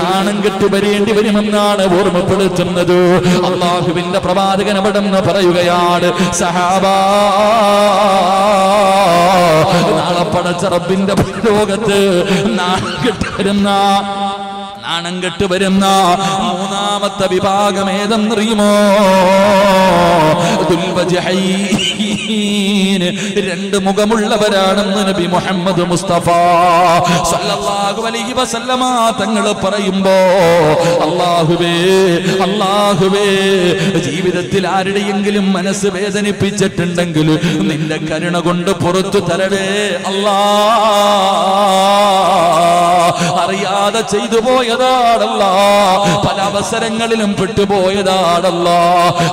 നാണം കെട്ട് വരേണ്ടി വരുമെന്നാണ് ഓർമ്മപ്പെടുത്തുന്നത്. അള്ളാഹുവിന്റെ പ്രവാചകൻ അവിടെ നിന്ന് പറയുകയാണ് സഹാബാ നാളെ പടച്ചറപ്പിന്റെ ലോകത്ത് നാണം കെട്ട് വരുന്ന? നാണം കെട്ട് വരുന്ന? മൂന്നാമത്തെ വിഭാഗം ഏതെന്നറിയുമോ? ദുൽവജഹൈൻ രണ്ട് മുഖമുള്ളവരാണെന്ന് നബി മുഹമ്മദ് മുസ്തഫ. സല്ലല്ലാഹു അലൈഹി വസല്ലമ തങ്ങൾ പറയുമ്പോ അല്ലാഹുവേ അല്ലാഹുവേ ജീവിതത്തിൽ ആരുടെയെങ്കിലും മനസ്സ് വേദനിപ്പിച്ചിട്ടുണ്ടെങ്കിൽ നിന്റെ കരുണ കൊണ്ട് പുറത്തു തരവേ അല്ലാ അറിയാതെ ചെയ്തു പോയതാടല്ല പല അവസരങ്ങളിലും പെട്ടുപോയതാടല്ല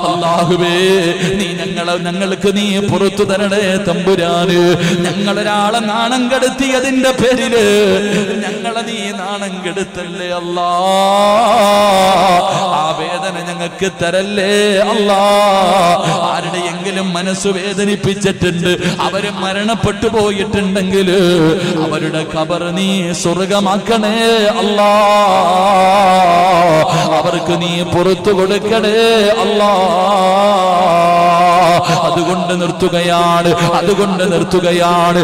അള്ളാഹുവേ നീ ഞങ്ങളെ ഞങ്ങൾക്ക് നീ പുറത്തു തരണേ തമ്പുരാന്. ഞങ്ങളൊരാളെ നാണം കെടുത്തിയതിന്റെ പേരിൽ ഞങ്ങളെ നീ നാണം കെടുത്തല്ലേ അല്ലാ? ആ വേദന ഞങ്ങൾക്ക് തരല്ലേ അല്ലാ? ആരുടെയെങ്കിലും മനസ്സ് വേദനിപ്പിച്ചിട്ടുണ്ട് അവർ മരണപ്പെട്ടു പോയിട്ടുണ്ടെങ്കിൽ അവരുടെ കബർ നീ സ്വർഗമാക്കണേ അല്ലാ. അവർക്ക് നീ പുറത്തു കൊടുക്കണേ അല്ലാ. അതുകൊണ്ട് നിർത്തുകയാണ് അതുകൊണ്ട് നിർത്തുകയാണ്.